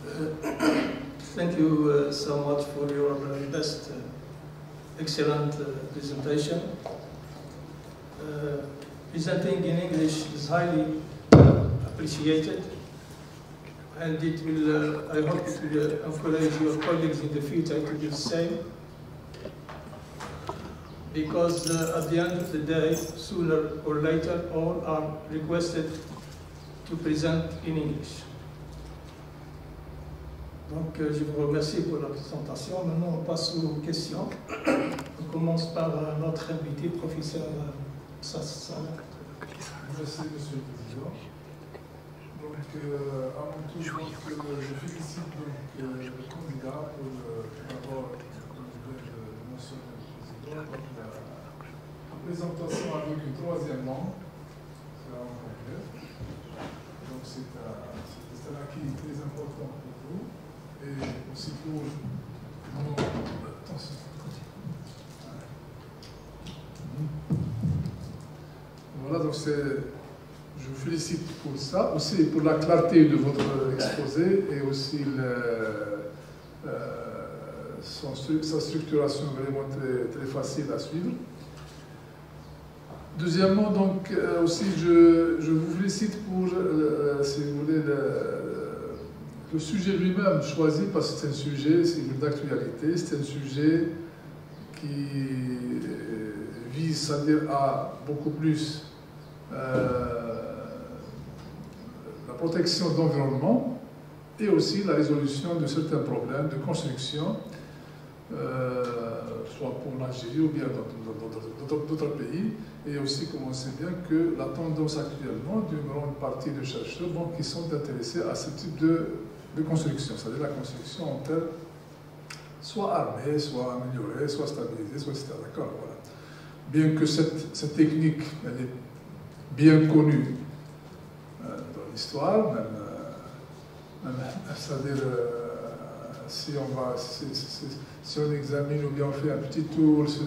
thank you uh, so much for your uh, best, uh, excellent uh, presentation. Uh, presenting in English is highly appreciated, and it will, uh, I hope it will uh, encourage your colleagues in the future to do the same. Because uh, at the end of the day, sooner or later, all are requested to present in English. Donc, euh, je vous remercie pour la présentation. Maintenant, on passe aux questions. On commence par euh, notre invité, professeur euh, Sassana. Merci, Monsieur le Président. Donc, euh, à euh, je félicite donc, euh, le candidat pour euh, d'abord, de mentionner le Président, la, présentation avec une troisième langue, c'est. Donc, c'est un acquis très important pour vous et. Voilà, donc c'est. Je vous félicite pour ça, aussi pour la clarté de votre exposé et aussi le, euh, sa structuration vraiment très, très facile à suivre. Deuxièmement, donc euh, aussi je, je vous félicite pour, euh, si vous voulez, le, le sujet lui-même choisi parce que c'est un sujet, c'est d'actualité, c'est un sujet qui euh, vise, c'est-à-dire à beaucoup plus euh, la protection de l'environnement et aussi la résolution de certains problèmes de construction, euh, soit pour l'Algérie ou bien dans d'autres pays. Et aussi, comme on sait bien, que la tendance actuellement d'une grande partie de chercheurs bon, qui sont intéressés à ce type de, de construction, c'est-à-dire la construction en terre soit armée, soit améliorée, soit stabilisée, soit etc. D'accord, voilà. Bien que cette, technique, elle est bien connue euh, dans l'histoire, même, euh, c'est-à-dire euh, si on va, si, si- on examine ou bien on fait un petit tour sur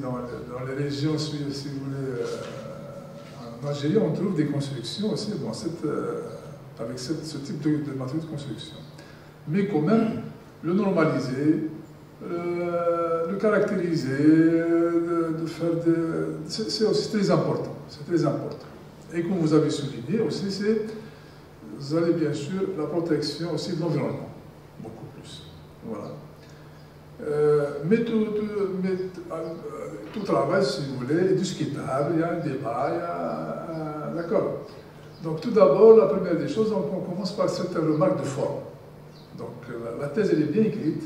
dans, dans les régions, si, vous voulez, en Algérie, on trouve des constructions aussi bon, cette, avec ce type de, de matériaux de construction. Mais quand même, le normaliser, euh, le caractériser, euh, de, faire des... C'est aussi très important. C'est très important. Et comme vous avez souligné aussi, c'est, vous avez bien sûr la protection aussi de l'environnement, beaucoup plus. Voilà. Euh, mais tout, mais, tout travail, si vous voulez, est discutable, il y a un débat, il y a... D'accord Donc tout d'abord, la première des choses, donc, on commence par certaines remarques de forme. Donc euh, la, thèse, elle est bien écrite,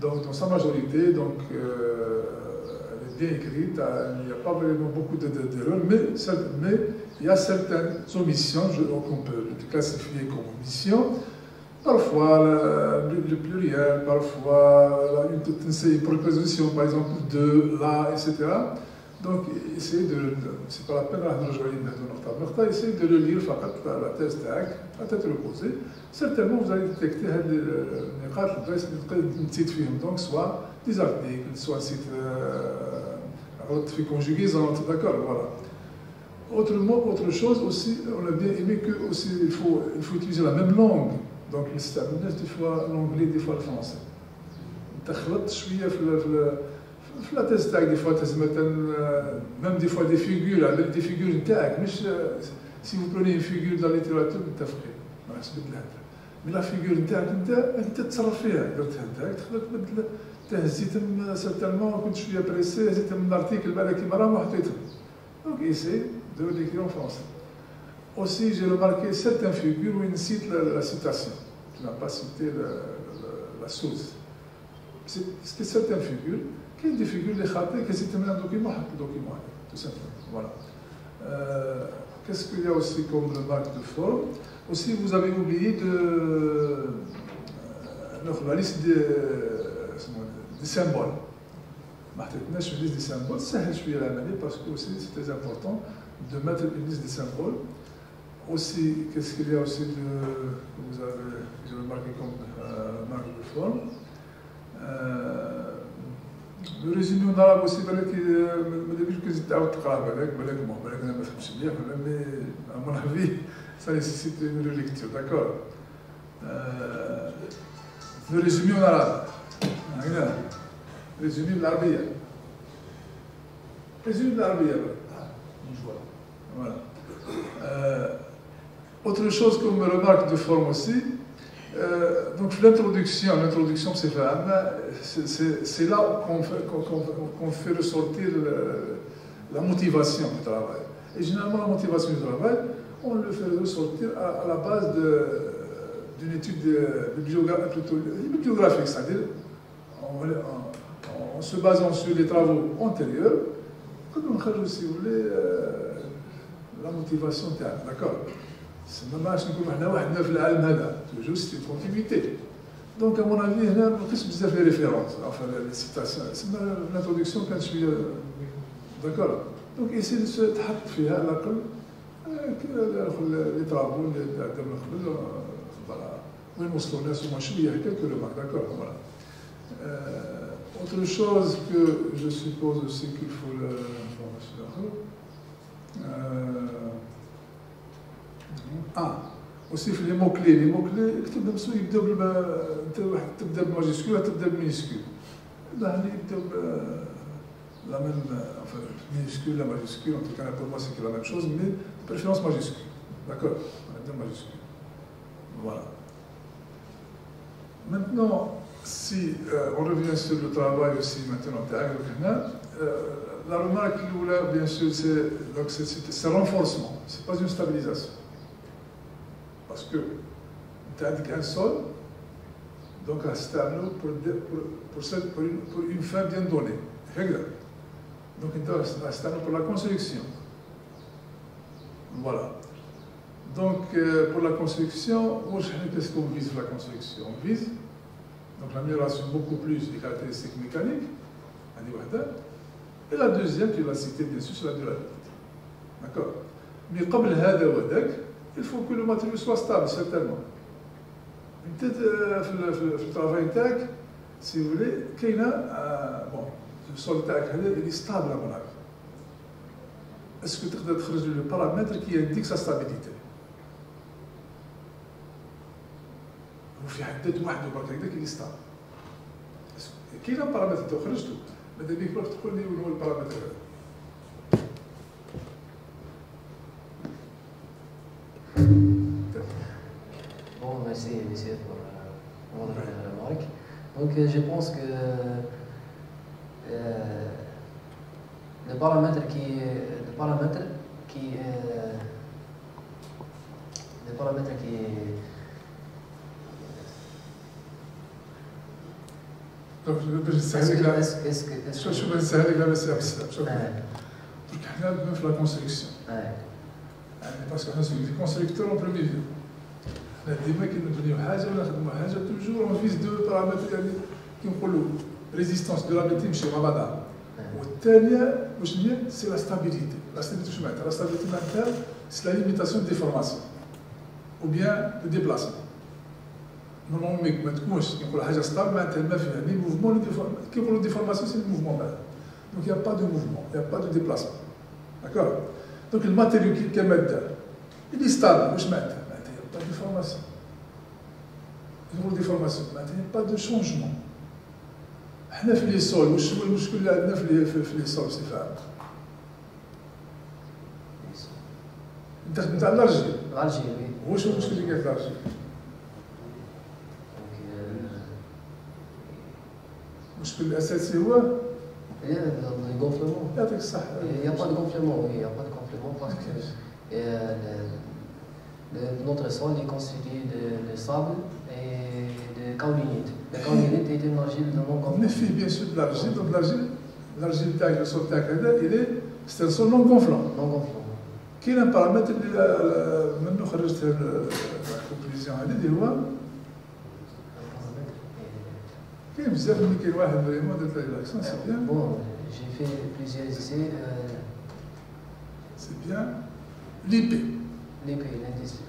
donc dans sa majorité, donc euh, elle est bien écrite, euh, il n'y a pas vraiment beaucoup de- de- d'erreurs, mais, mais il y a certaines omissions, je- donc on peut classifier comme omissions. Parfois le, pluriel, parfois la- une, toute une proposition, par exemple de, la, etc. Donc, essayez de. C'est pas la peine de le essayez de le lire, la thèse la tête reposée. Certainement, vous allez détecter euh, une petite film, donc soit des articles, soit euh, un site conjugaison, d'accord, voilà. Autrement, autre chose aussi, on a bien aimé que aussi, il, faut, il faut utiliser la même langue. Donc, le système des fois l'anglais, des fois le français انت خلطت شويه في ال- في ال- في لا تيست تاعك دي فوا تهز مثلا ميم دي فوا دي فيغور على دي فيغور نتاعك مش سي فو بروني اون فيغور دون ليتيراتور متفقين ما راكش تبدلها انت مي لا فيغور نتاعك انت انت تصرف فيها درتها انت تقدر تبدل تهزيتهم سيرتانمون كنت شويه بريسي هزيتهم من الارتيكل بعد كيما راهم وحطيتهم دونك ايسي دو ليكري en français. Aussi, j'ai remarqué certaines figures où il cite la, la citation. Tu n'as pas cité la, la- la source. C'est parce que certaines figures, qui que un document, tout simplement. Euh, qu'est-ce qu'il y a aussi comme remarque de forme Aussi, vous avez oublié de euh, la liste euh, des, symboles. Je une liste des symboles, parce que c'est très important de mettre une liste des symboles. Aussi, qu'est-ce qu'il y a aussi de, vous avez remarqué comme marque de forme Le résumé en arabe aussi, بالك ما دابش كنت تعاود تقرا بالك بالك ما بالك انا ما فهمتش مليح مي à mon avis ça nécessite une relecture d'accord euh, le résumé en arabe هنا résumé بالعربية résumé بالعربية voilà euh, autre chose comme remarque de forme aussi euh, donc l'introduction, l'introduction c'est là qu'on fait, fait, ressortir la motivation du travail. Et généralement, la motivation du travail, on le fait ressortir à, la base d'une étude bibliographique, c'est-à-dire en, se basant sur les travaux antérieurs, comme on si vous voulez, euh, la motivation d'accord? ما ماش نكونوا حنا وحدنا في العالم هذا توجور سي كونتينيتي دونك امون افي هنا ما بقيتش بزاف لي ريفيرونس لي سيتاسيون تسمى الانتروداكسيون كانت شوية داكور دونك ايسي تحط فيها على الاقل لي طرابو اللي درنا قبل فوالا وين وصلوا الناس هما شوية هكا كو ريمارك داكور فوالا Autre chose que je suppose aussi qu'il faut le. Euh, اه aussi في لي مو كلي لي مو كلي كتب نفسه يبداو انت واحد تبدا بماجيسكول واحد تبدا بمينيسكول لا اللي يبداو لا ميم مينيسكول لا ماجيسكول en tout cas pour moi c'est la même chose mais de préférence majuscule d'accord on a majuscule voilà maintenant si euh, on revient sur le travail aussi maintenant euh, la remarque bien sûr c'est renforcement c'est pas une stabilisation parce que tu as un sol, donc un tableau pour, pour, pour, une, pour, une, fin bien donnée. Donc tu un tableau pour la construction. Voilà. Donc euh, pour la construction, qu'est-ce qu'on vise la construction On vise donc l'amélioration beaucoup plus des caractéristiques mécaniques, et la deuxième, qui va citer bien sûr, c'est la durabilité. D'accord? Mais le il faut que le matériau soit stable, certainement. Peut-être في الترافاي نتاعك سي فولي كاينة بون السول تاعك هذا اللي ستابل معاك اسكو تقدر تخرج لو بارامتر كي يديك سا ستابيليتي وفي حد ذاته وحده برك هكذاك اللي ستابل كاينة بارامتر تخرجته ماذا بيك تقول لي وين هو البارامتر هذا merci, monsieur, pour votre remarque. Donc, euh, je pense que euh, le paramètre qui, le paramètre qui, euh, le paramètre qui باش نسهل لك شوف شوف نسهل لك لا بس شوف درك حنا في لا كونستركسيون يعني باسكو حنا سوي كونستركتور اون بروميير فيو ديما كنبنيو حاجه ولا نخدموا حاجه توجور اون فيز دو بارامتر يعني كنقولوا ريزيستونس دورابيلتي نمشي مع بعضها والثانيه واش هي سي لا ستابيليتي لا ستابيليتي واش معناتها لا ستابيليتي معناتها سي لا ليميتاسيون ديفورماسيون او بيان دو ديبلاسمون نورمالمون ما تكونش كنقولوا حاجه ستابل معناتها ما فيها ني موفمون كي نقولوا ديفورماسيون سي الموفمون بعد دونك يا با دو موفمون يا با دو ديبلاسمون داكور دونك الماتيريو كماده اللي ستابل واش معناتها formation. le rôle des formations. Il n'y a pas de changement. إحنا في لي سول واش هو المشكل اللي عندنا في لي في لي سول بصفه عامه الدخل نتاع الارجل الارجل واش هو المشكل اللي كاين في الارجل المشكل الاساسي هو يعطيك الصحه يا با دو كومبليمون يا با دو كومبليمون باسكو notre sol est constitué de, de, sable et de kaolinite. La kaolinite est une argile de non gonflant. Mais bien sûr de l'argile, donc l'argile, l'argile le sol il est, c'est un sol non gonflant. Non gonflant. كاين ان بارامتر اللي منه خرجت الكونكلوزيون هذه اللي هو كاين بزاف ملي كاين واحد فريمون درت له لاكسون سي بيان بون جي في بليزيور essais سي بيان ليبي ليبي الاندستري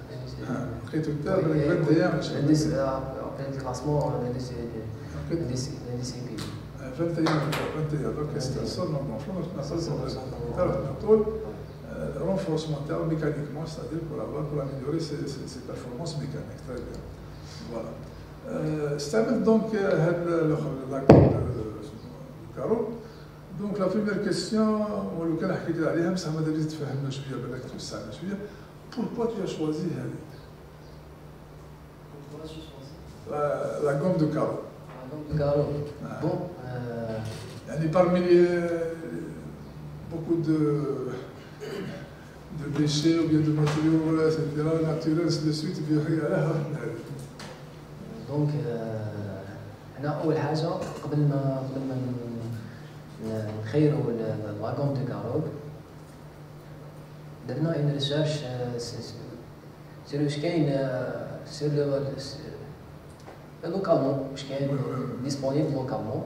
لقيتو كتاب من أيام 20 قبل الكلاسمون ولا الاندستري الاندستري بي 21 21 دونك استرسال نورمال شنو باش نسترسل تعرف الطول renforcement تاعو mécaniquement, c'est-à-dire pour avoir pour améliorer ses, ses, ses performances mécaniques. Très bien. Voilà. استعملت دونك هذا الكارو دونك لا بريمير كيستيون ولو كان حكيت عليها بصح ماذا بيا تفهمنا شوية بالك توسعنا شوية بوركوا تو شوازي هذه لا غوم دو كارو كارو بون يعني parmi les beaucoup de de déchets ou bien de matériaux etc naturels ainsi de suite بيحكي عليها دونك هنا اول حاجه قبل ما قبل ما نخيروا لاغوم دو كاروب درنا اون ريسيرش سير واش كاين سير لو لوكالمون واش كاين ديسبونيبل لوكالمون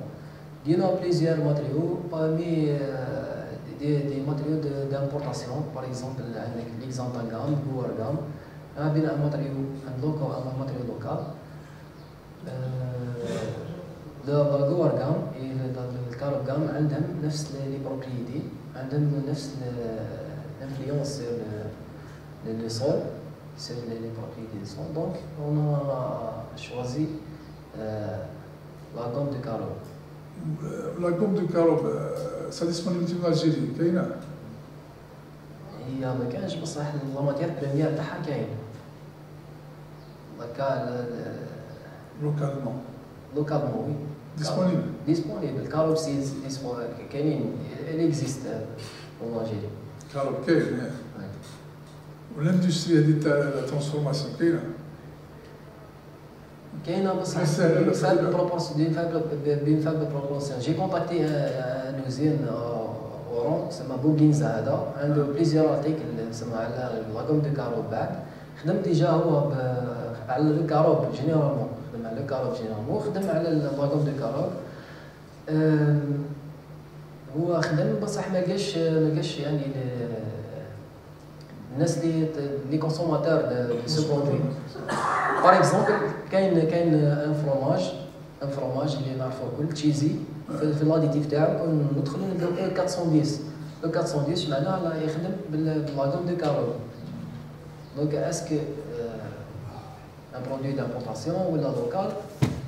لينا بليزيار ماتريو بارمي دي دي ماتريو دامبورتاسيون باغ اكزومبل عندك ليكزانتاغام بوارغام راه بين ماتريو عند لوكو اما ماتريو لوكال دابا الكوار كام الكارب كام عندهم نفس لي بروبريتي عندهم نفس l'influence sur le, le, le sol, sur les, les propriétés du sol. Donc, on a choisi euh, la gomme de carob. La gomme de carob, sa disponibilité en Algérie, كاينة؟ هي ما كانش بصح لا ماتير بريمير تاعها كاين. localement. Localement, oui. Disponible Disponible. Carob seeds, elle existe en Algérie. Carob كاين والindustrie هذه تاع لا ترانسفورماسيون كاينة كاينة بصح بين فابل بروبورسيون بين فابل بروبورسيون جي كونتاكتي ان اوزين اورون تسمى بوغينزا هذا عنده بليزيور ارتيكل تسمى على لاكوم دو كاروب بعد خدم ديجا هو على الكاروب جينيرالمون خدم على الكاروب جينيرالمون خدم على لاكوم دو كاروب هو خدم بصح ما لقاش ما لقاش يعني الناس اللي لي كونسوماتور دو سو برودوي باغ اكزومبل كاين كاين ان فروماج ان فروماج اللي نعرفوه كل تشيزي في لاديتيف تاعو ندخلو نديرو 410 410 معناها يخدم باللاغوم دو كاروب دونك اسكو un produit d'importation ou la locale,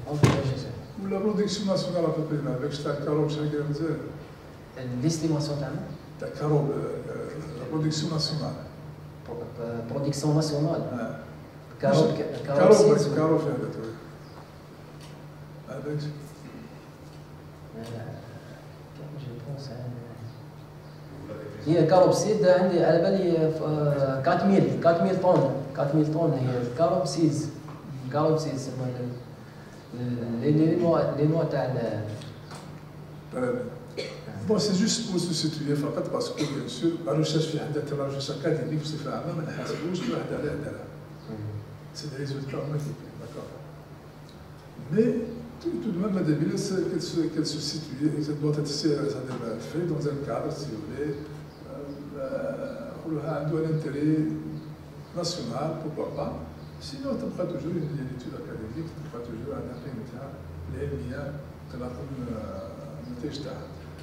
on peut réagir. Ou la production nationale à L'estimation تكتروا البرودكسيون ناسيونال برودكسيون ناسيونال كاروب كاروب كاروب هذاك هذاك هي كاروبسيد عندي على بالي 4000 4000 طن 4000 طن هي الكاروبسيز الكاروبسيز تسمى لي نوع تاع Bon, c'est juste pour se situer, parce que bien sûr, la recherche fait la recherche académique, c'est fait la même, mm-hmm. c'est des résultats magnifiques, d'accord Mais tout, de même, la débile, c'est qu'elle se, qu situe, et ça doit être fait dans un cadre, si vous voulez, euh, euh un intérêt national, pourquoi pas. Sinon, tu n'as pas toujours une, étude académique, tu n'as toujours un intérêt, les liens, tu n'as pas une.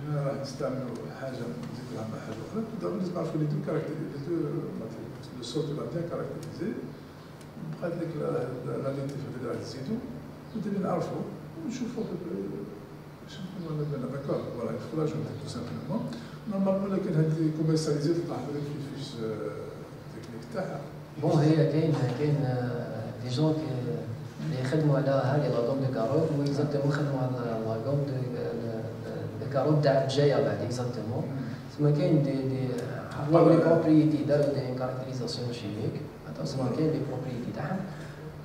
حنا راه نستعملوا حاجة نزيدوها مع حاجة أخرى. تبداو لازم نعرفوا لي دو كاركتيري لي دو لو سور دو ماتير كاركتيريزي بقات لك لا لاليتيف في راه تزيدو ودابا نعرفوا ونشوفوا شنو هو هذا داكور فوالا الفو لاجونتي تو سامبلومون نورمالمون لكن هاد لي كوميرساليزي تطلع في لي فيش تكنيك تاعها. بون هي كاين كاين دي جون اللي يخدموا على هذه لا دوم دو كارون ويزاكتومون يخدموا على لا دوم دو كاروب تاع الجايه بعد اكزاكتومون تسمى كاين دي دي لي بروبريتي داروا دي كاركتيريزاسيون شيميك تسمى كاين لي بروبريتي تاعهم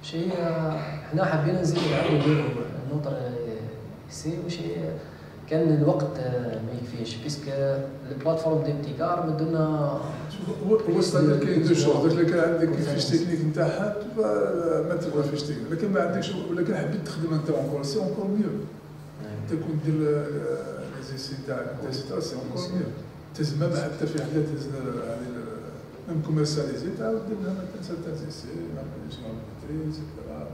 شي حنا حبينا نزيدوا نعاودوا نديروا نوتر سي وشي كان الوقت ما يكفيش بيسك البلاتفورم دي ابتكار مدنا هو ستادير كاين دو شوز داك اللي كان عندك فيش تكنيك نتاعها ما تبغى فيش تكنيك. لكن ما عندكش ولا كان حبيت تخدم أنت اونكور سي اونكور ميو تكون دير لي زيسي تاعك تيست سي اونكور ميو تهز مام حتى في حاجات تهز هذه ميم كوميرساليزي تعاود دير لها مثلا سيرتان زيسي مابريزيون اكسيتيرا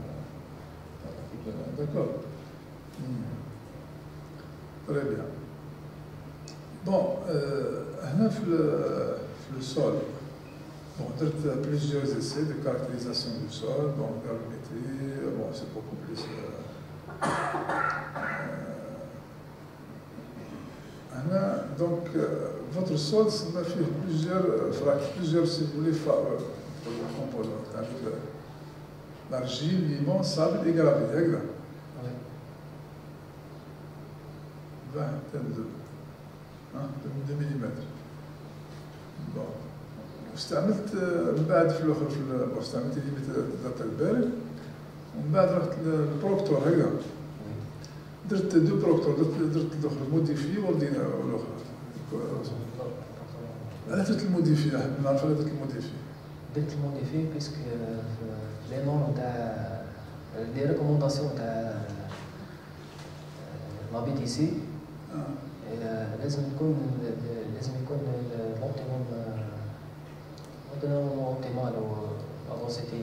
داكور تري بيان بون هنا في ال- في السول Bon, درت plusieurs essais de caractérisation du sol, donc gravimétrie, bon, c'est beaucoup plus. euh, euh, هنا donc euh, votre sol, ça m'a fait plusieurs, euh, frac- plusieurs, si vous voulez, fa- euh, composantes, avec le- l'argile, limon, sable et gravier, هكذا. 20 de, hein, de, de millimètres. Bon. استعملت آه، من بعد في الاخر في ال- استعملت ليميت ذات البارد ومن بعد رحت للبروكتور هكذا درت دو بروكتور درت درت الآخر موديفي والدينا الآخر أنا درت الموديفي احب نعرف أنا درت الموديفي. درت الموديفي بيسك لي نورم تاع لي ريكومونداسيون تاع لا بي تي سي. آه. لازم يكون لازم يكون لوبتيموم لوبتيموم اوبتيمال و دونسيتي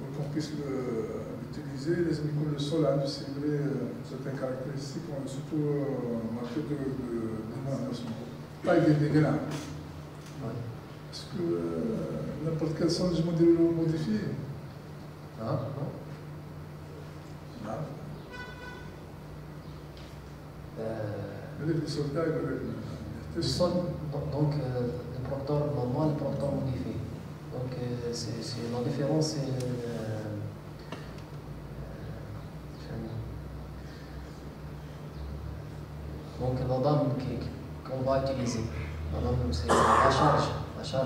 pour qu'on puisse l'utiliser. Les hémicoles de sol à euh, certaines caractéristiques, surtout euh, en matière de, de, taille des dégâts. Parce que euh, n'importe quel sens je modifie modifié. Hein? Non? Ah. Les donc le proctor normal, le modifié. Donc c'est la différence,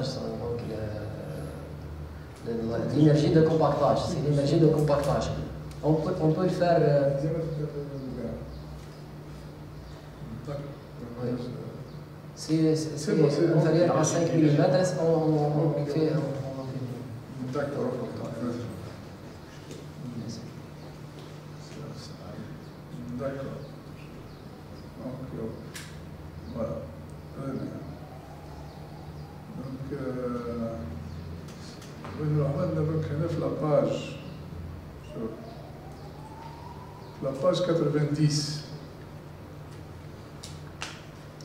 c'est donc le- le- la- l'énergie de compactage. C'est l'énergie de compactage. On peut, on peut le faire. euh, D'accord. Si c'est C'est bon, c'est- inférieur à 5 mm, on, on, on fait. On, on fait D'accord. D'accord. Donc, voilà. Très bien. Donc, euh, la page, la page 90.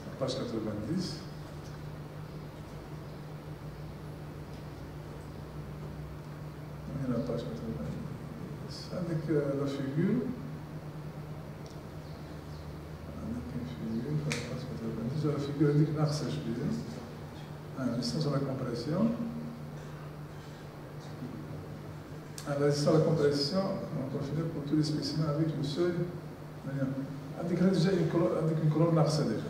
La page 90. Et la page 90. Avec la figure. figura de Knarxas vezes, a licença da ah, compressão. A ah, ben, licença da compressão, on continue pour tous les spécimens avec le seuil. Déjà avec une colonne Knarxas déjà.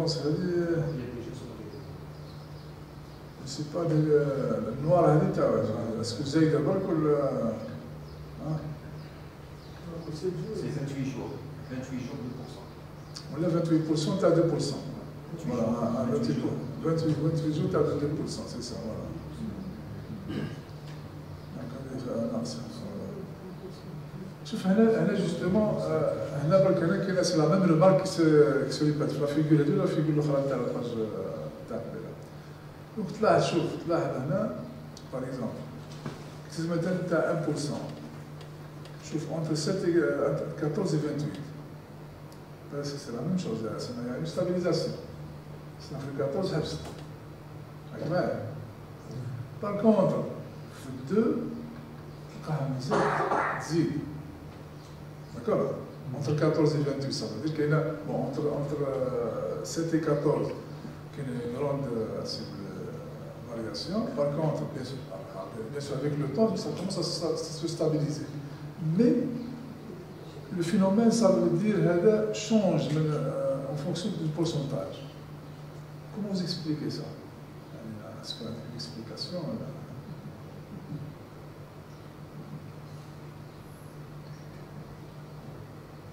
pense à dire. C'est pas de noir à l'état, parce que c'est d'abord que le. C'est 28 jours, 28 jours, 2%. On l'a 28%, tu as 2%. 28 voilà, jours, 28, 28 jours, tu as 2%, c'est ça, voilà. شوف هنا هنا جوستومون هنا برك هنا كاين سي لا ميم ريمارك كي سو ريبات في لا فيغور هذه ولا فيغور الاخرى تاع الباج تاع قبيله دونك تلاحظ شوف تلاحظ هنا باغ اكزومبل كتب مثلا تاع 1% شوف اونتر 7 14 et 28 c'est la même chose là, c'est une stabilisation. C'est un 14 حبست. راك معايا. Par contre, في 2 تلقاها مزال تزيد. D'accord Entre 14 et 28, ça veut dire qu'il y a, bon, entre, 7 euh, et 14, qu'il y a une grande euh, euh, variation. Par contre, bien sûr, ah, ah, avec le temps, ça commence à se stabiliser. Mais le phénomène, ça veut dire, change en fonction du pourcentage. Comment vous expliquez ça? Est-ce qu'on a une explication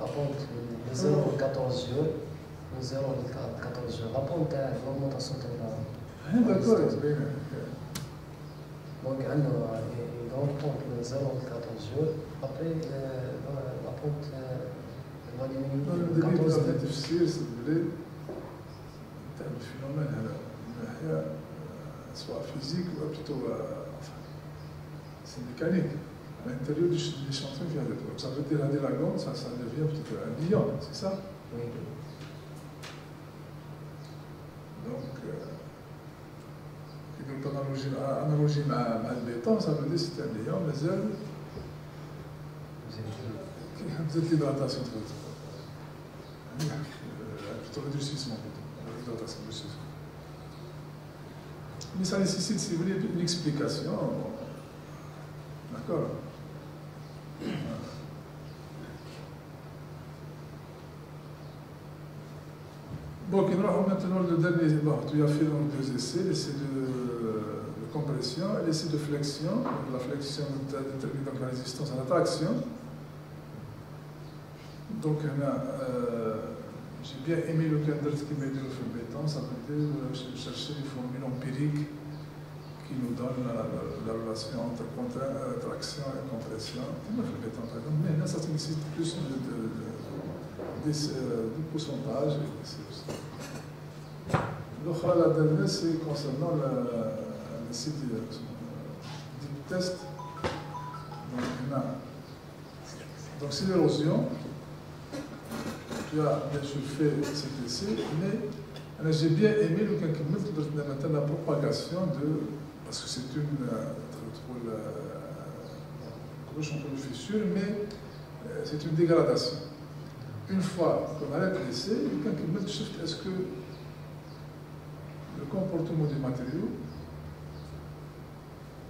La pente oh. de 0 à 14 jours, de 0 à 14 jours. La est de la. Donc, elle 0 14 jours. Après, la de 14 jours. Phénomène, euh, soit physique ou plutôt. Euh, enfin, c'est mécanique à l'intérieur des, ch des chanteurs il. Ça veut dire un dragon, ça, devient un lion, c'est ça? Donc, euh, une analogie, analogie mal, mal béton, ça veut dire c'est un lion, mais elle, peut-être l'hydratation trop tôt. Euh, plutôt l'adoucissement, plutôt. L'hydratation. Mais ça nécessite, si vous voulez, une explication. D'accord? Bon, nous maintenant le dernier, bon, tu as fait donc deux essais, l'essai de, compression et l'essai de flexion. La flexion détermine la résistance à la traction. Donc, euh, j'ai bien aimé le cadre qui met de le béton, ça veut dire chercher des formules empiriques qui nous donnent la, la, la relation entre euh, traction et compression. Mais là, ça nécessite plus de, de, de, euh, pourcentage. L'autre, la dernière, c'est concernant le, site du, du test. Donc, c'est l'érosion. Tu as bien sûr fait cet essai, mais j'ai bien aimé le calcul de la propagation de. Parce que c'est une. trop- trop, les fissures, mais euh, c'est une dégradation. Une fois qu'on arrête l'essai, le calcul shift est-ce que le comportement du matériau,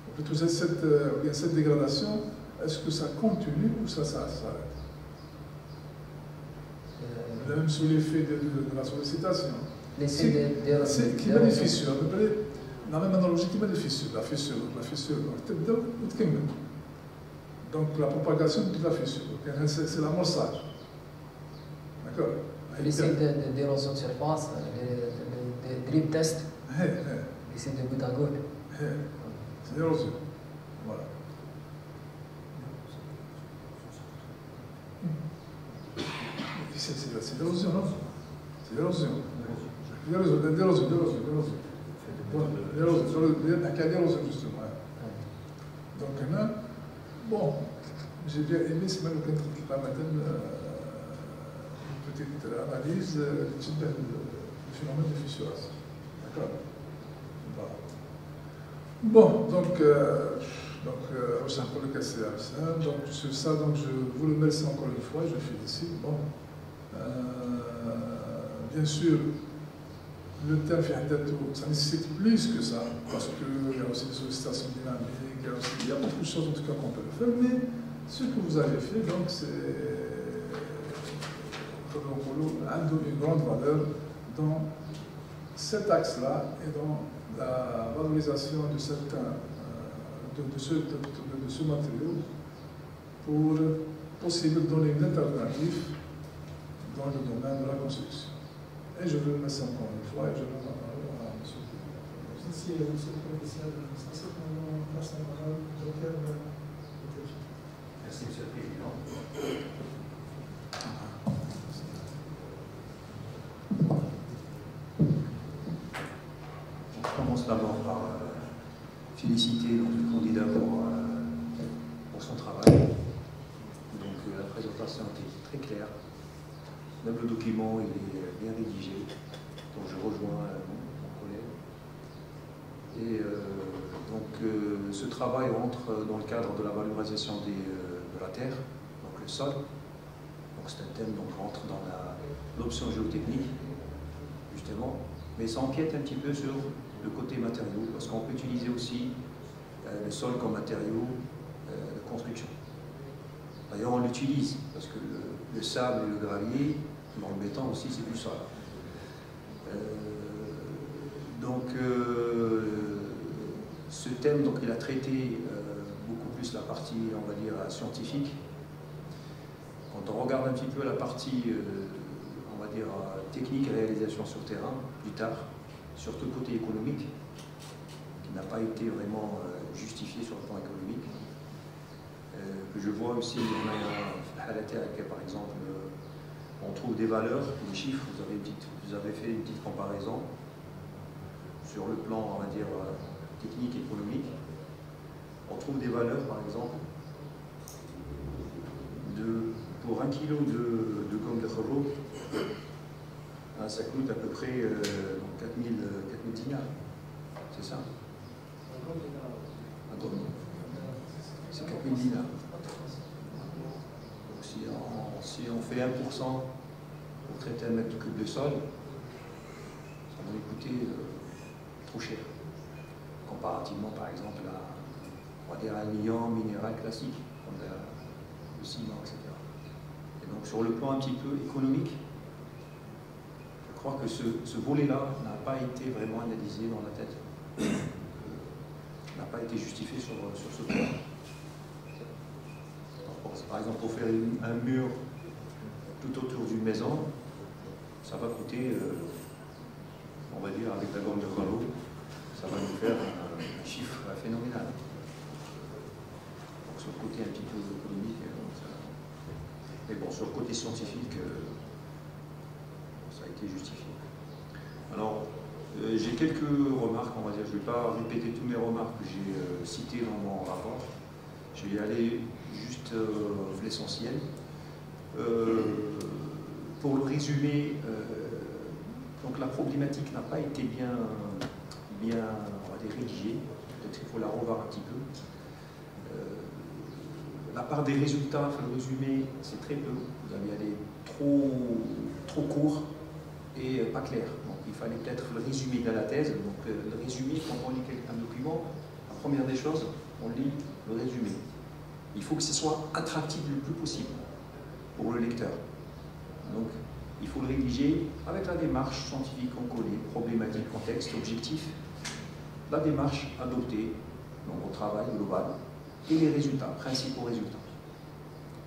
ou plutôt cette, euh, bien cette dégradation, est-ce que ça continue ou ça, ça s'arrête? Euh, Même sous l'effet de, de- de la sollicitation. C'est qui bénéficie la même analogie qui met les fissures, la fissure, la fissure, donc la propagation de la fissure, c'est l'amorçage. D'accord? Les sites d'érosion de surface, les drip tests, les sites de goutte à goutte. C'est l'érosion. Voilà. C'est l'érosion, non? C'est l'érosion. L'érosion, l'érosion, l'érosion, l'érosion. Donc, bon, j'ai bien aimé, c'est matin, une petite analyse du phénomène de fissuration. D'accord Bon, donc, euh, donc, euh, Donc, sur ça, donc, je vous remercie encore une fois, je félicite. Bon, bien sûr, le terme ça nécessite plus que ça, parce qu'il y a aussi des sollicitations dynamiques, il y, a beaucoup de choses en tout cas qu'on peut faire, mais ce que vous avez fait, donc, c'est une grande valeur dans cet axe-là et dans la valorisation de certains de, de, ce, de, ce, matériau pour possible donner une alternative dans le domaine de la construction. Et je vous remercie encore une fois et je parle à M. Merci, M. le Professeur. Place à Mme Docteur Merci, M. le Président. Je commence d'abord par euh, féliciter donc, le candidat pour, euh, pour son travail. Donc euh, la présentation était très claire. Même le document, il est bien rédigé, donc je rejoins euh, mon, collègue. Et euh, donc euh, ce travail rentre dans le cadre de la valorisation de la terre, donc le sol. Donc c'est un thème qui rentre dans l'option géotechnique, justement, mais ça empiète un petit peu sur le côté matériaux, parce qu'on peut utiliser aussi le sol comme matériau de construction. D'ailleurs, on l'utilise, parce que le, sable et le gravier, dans le béton aussi, c'est du sol. Euh, donc, euh, ce thème, donc, il a traité euh, beaucoup plus la partie, on va dire, scientifique. Quand on regarde un petit peu la partie, on va dire, technique et réalisation sur terrain, plus tard, surtout côté économique, qui n'a pas été vraiment justifié sur le plan économique, que je vois aussi, on a par exemple, on trouve des valeurs, des chiffres, vous avez, vous avez fait une petite comparaison sur le plan, on va dire, euh, technique, économique. On trouve des valeurs, par exemple, de, pour un kilo de, de gomme de chevaux, hein, ça coûte à peu près euh, 4000, 4000 dinars. C'est ça? Un gomme. C'est 4000 dinars si on fait 1% pour traiter un mètre cube de sol, ça va nous coûter euh, trop cher. Comparativement, par exemple, à, on va dire, un minéral classique, comme le ciment, etc. Et donc, sur le plan un petit peu économique, je crois que ce, volet-là n'a pas été vraiment analysé dans la tête, n'a pas été justifié sur, sur ce point. Par exemple, pour faire un mur tout autour d'une maison, ça va coûter, euh, on va dire, avec la gomme de Colo, ça va nous faire un, chiffre phénoménal. Donc, sur le côté un petit peu économique, euh, mais bon, sur le côté scientifique, euh, ça a été justifié. Alors, j'ai quelques remarques, on va dire, je ne vais pas répéter toutes mes remarques que j'ai citées dans mon rapport. Je vais y aller juste l'essentiel. Euh, pour le résumer, euh, donc la problématique n'a pas été bien, bien on va dire, rédigée. Peut-être qu'il faut la revoir un petit peu. Euh, la part des résultats, le résumer, c'est très peu. Vous allez aller trop, trop court et pas clair. Donc il fallait peut-être le résumer dans la thèse. Donc le résumé, quand on lit un document, la première des choses, on lit le résumé. Il faut que ce soit attractif le plus possible pour le lecteur. Donc, il faut le rédiger avec la démarche scientifique qu'on connaît, problématique, contexte, objectif. la démarche adoptée donc au travail global et les résultats, principaux résultats.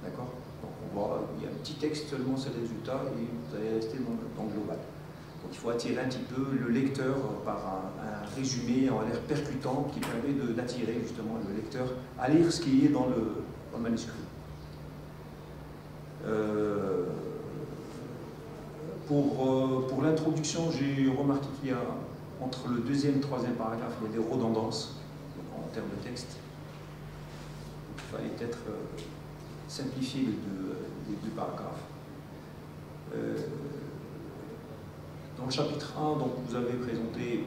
D'accord? Donc on voit, il y a un petit texte seulement sur les résultats et vous allez rester dans, dans le global. Il faut attirer un petit peu le lecteur par un, résumé en l'air percutant qui permet d'attirer justement le lecteur à lire ce qui est dans le, dans le manuscrit. Euh, pour, euh, pour l'introduction, j'ai remarqué qu'il y a entre le deuxième et le troisième paragraphe, il y a des redondances en termes de texte. Il fallait peut-être euh, simplifier les deux, les paragraphes. Euh, dans le chapitre 1, donc, vous avez présenté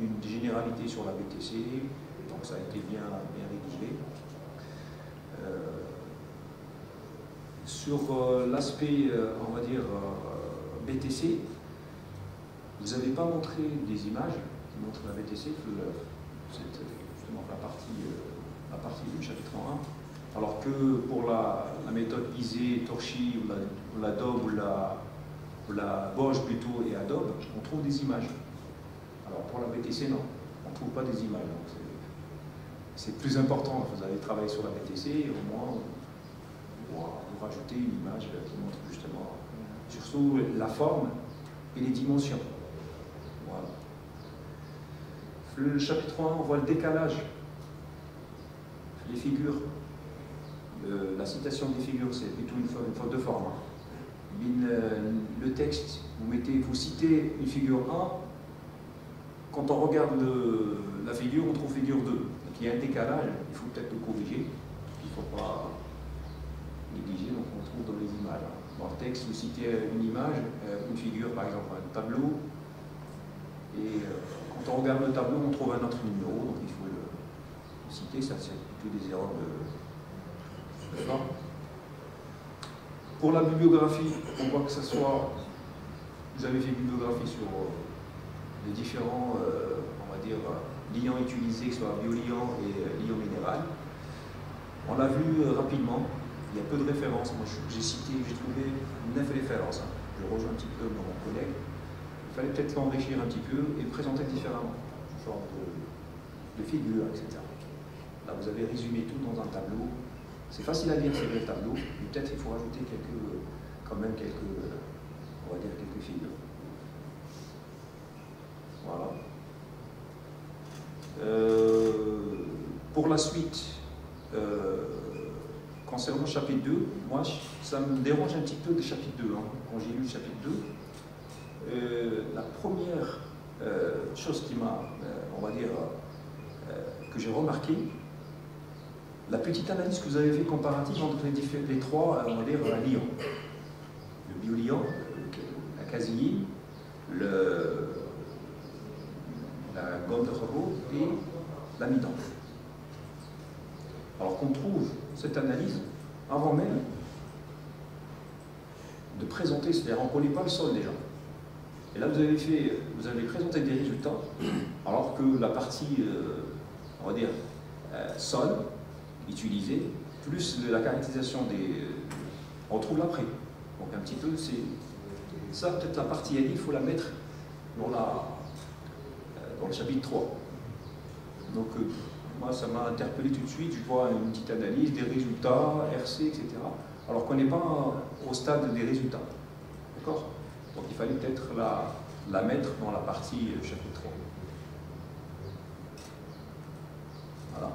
une généralité sur la BTC, donc ça a été bien, bien rédigé. Euh, sur euh, l'aspect, euh, on va dire, BTC, vous n'avez pas montré des images qui montrent la BTC, c'est justement la partie, la partie du chapitre 1. Alors que pour la, méthode ISE, Torchi, ou la, ou la DOB, ou la, la Bosch plutôt, et Adobe, on trouve des images. Alors pour la BTC, non, on ne trouve pas des images. c'est- plus important, vous allez travailler sur la BTC, au moins vous, rajoutez une image qui montre justement surtout la forme et les dimensions. Voilà. Le chapitre 1, on voit le décalage, les figures. La citation des figures, c'est plutôt une faute de forme. hein. Euh, le texte, vous, mettez, vous citez une figure 1, quand on regarde la figure, on trouve figure 2. Donc il y a un décalage, il faut peut-être le corriger. Il ne faut pas négliger, donc on trouve dans les images. Dans le texte, vous citez une image, euh, une figure, par exemple un tableau, et euh, quand on regarde le tableau, on trouve un autre numéro, donc il faut le, citer, ça c'est plutôt des erreurs de. Pour la bibliographie, on voit que ce soit, vous avez fait une bibliographie sur euh, les différents, euh, on va dire, euh, liants utilisés, que ce soit bioliant et liant minéral. On l'a vu rapidement, il y a peu de références. Moi, j'ai cité, j'ai trouvé neuf références. hein. Je rejoins un petit peu mon collègue. Il fallait peut-être l'enrichir un petit peu et présenter différemment, forme de, de figures, etc. Là, vous avez résumé tout dans un tableau. C'est facile à lire, c'est le tableau, mais peut-être il faut rajouter quelques, euh, quand même quelques, euh, on va dire quelques figures. Voilà. Euh, pour la suite, concernant le chapitre 2, moi, ça me dérange un petit peu le chapitre 2. hein. Quand j'ai lu le chapitre 2, euh, la première chose qui m'a, on va dire, que j'ai remarqué, la petite analyse que vous avez fait comparative entre les, trois, on va dire, euh, liants. Le bioliant, euh, la casilline, le, la gomme de robot et l'amidon. Alors qu'on trouve cette analyse avant même de présenter, c'est-à-dire on ne connaît pas le sol déjà. Et là, vous avez, fait, vous avez présenté des résultats, alors que la partie, euh, on va dire, euh, sol utilisée, plus la caractérisation des. on trouve l'après. Donc un petit peu, c'est. Ça, peut-être la partie Ali, il faut la mettre dans, la, euh, dans le chapitre 3. Donc, euh, moi, ça m'a interpellé tout de suite. Je vois une petite analyse des résultats, RC, etc. Alors qu'on n'est pas au stade des résultats. D'accord? Donc, il fallait peut-être la, la mettre dans la partie euh, chapitre 3. Voilà.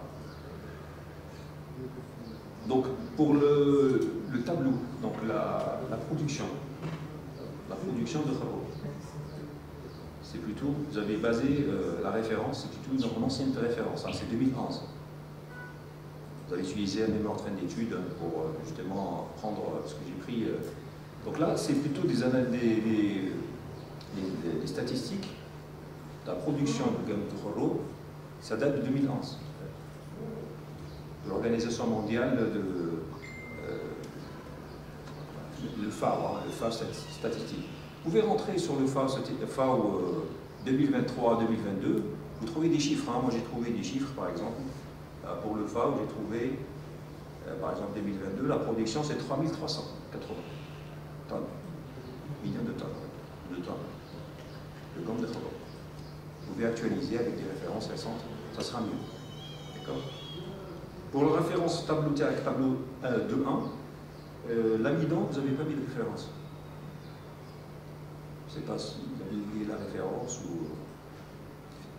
Donc, pour le, le tableau, donc la, production, la production de travaux, c'est plutôt, vous avez basé euh, la référence, c'est plutôt dans mon ancienne référence, hein, c'est 2011. Vous avez utilisé la mémoire de fin d'études pour euh, justement prendre euh, ce que j'ai pris. Donc là, c'est plutôt des, des, des- des- statistiques la production de gamme de Rolo, ça date de 2011 l'Organisation mondiale de euh, le FAO, hein, le FAO stati- statistique. Vous pouvez rentrer sur le FAO, stati- le FAO 2023-2022, vous trouvez des chiffres. hein. Moi j'ai trouvé des chiffres par exemple. Euh, pour le FAO, j'ai trouvé euh, par exemple 2022, la production c'est 3380 tonnes, millions de tonnes, de tonnes de gomme de robot. Vous pouvez actualiser avec des références récentes, ça sera mieux. D'accord? Pour la référence tableau tableau 2.1, euh, l'amidon, vous n'avez pas mis de référence. Je ne sais pas si vous avez oublié la référence ou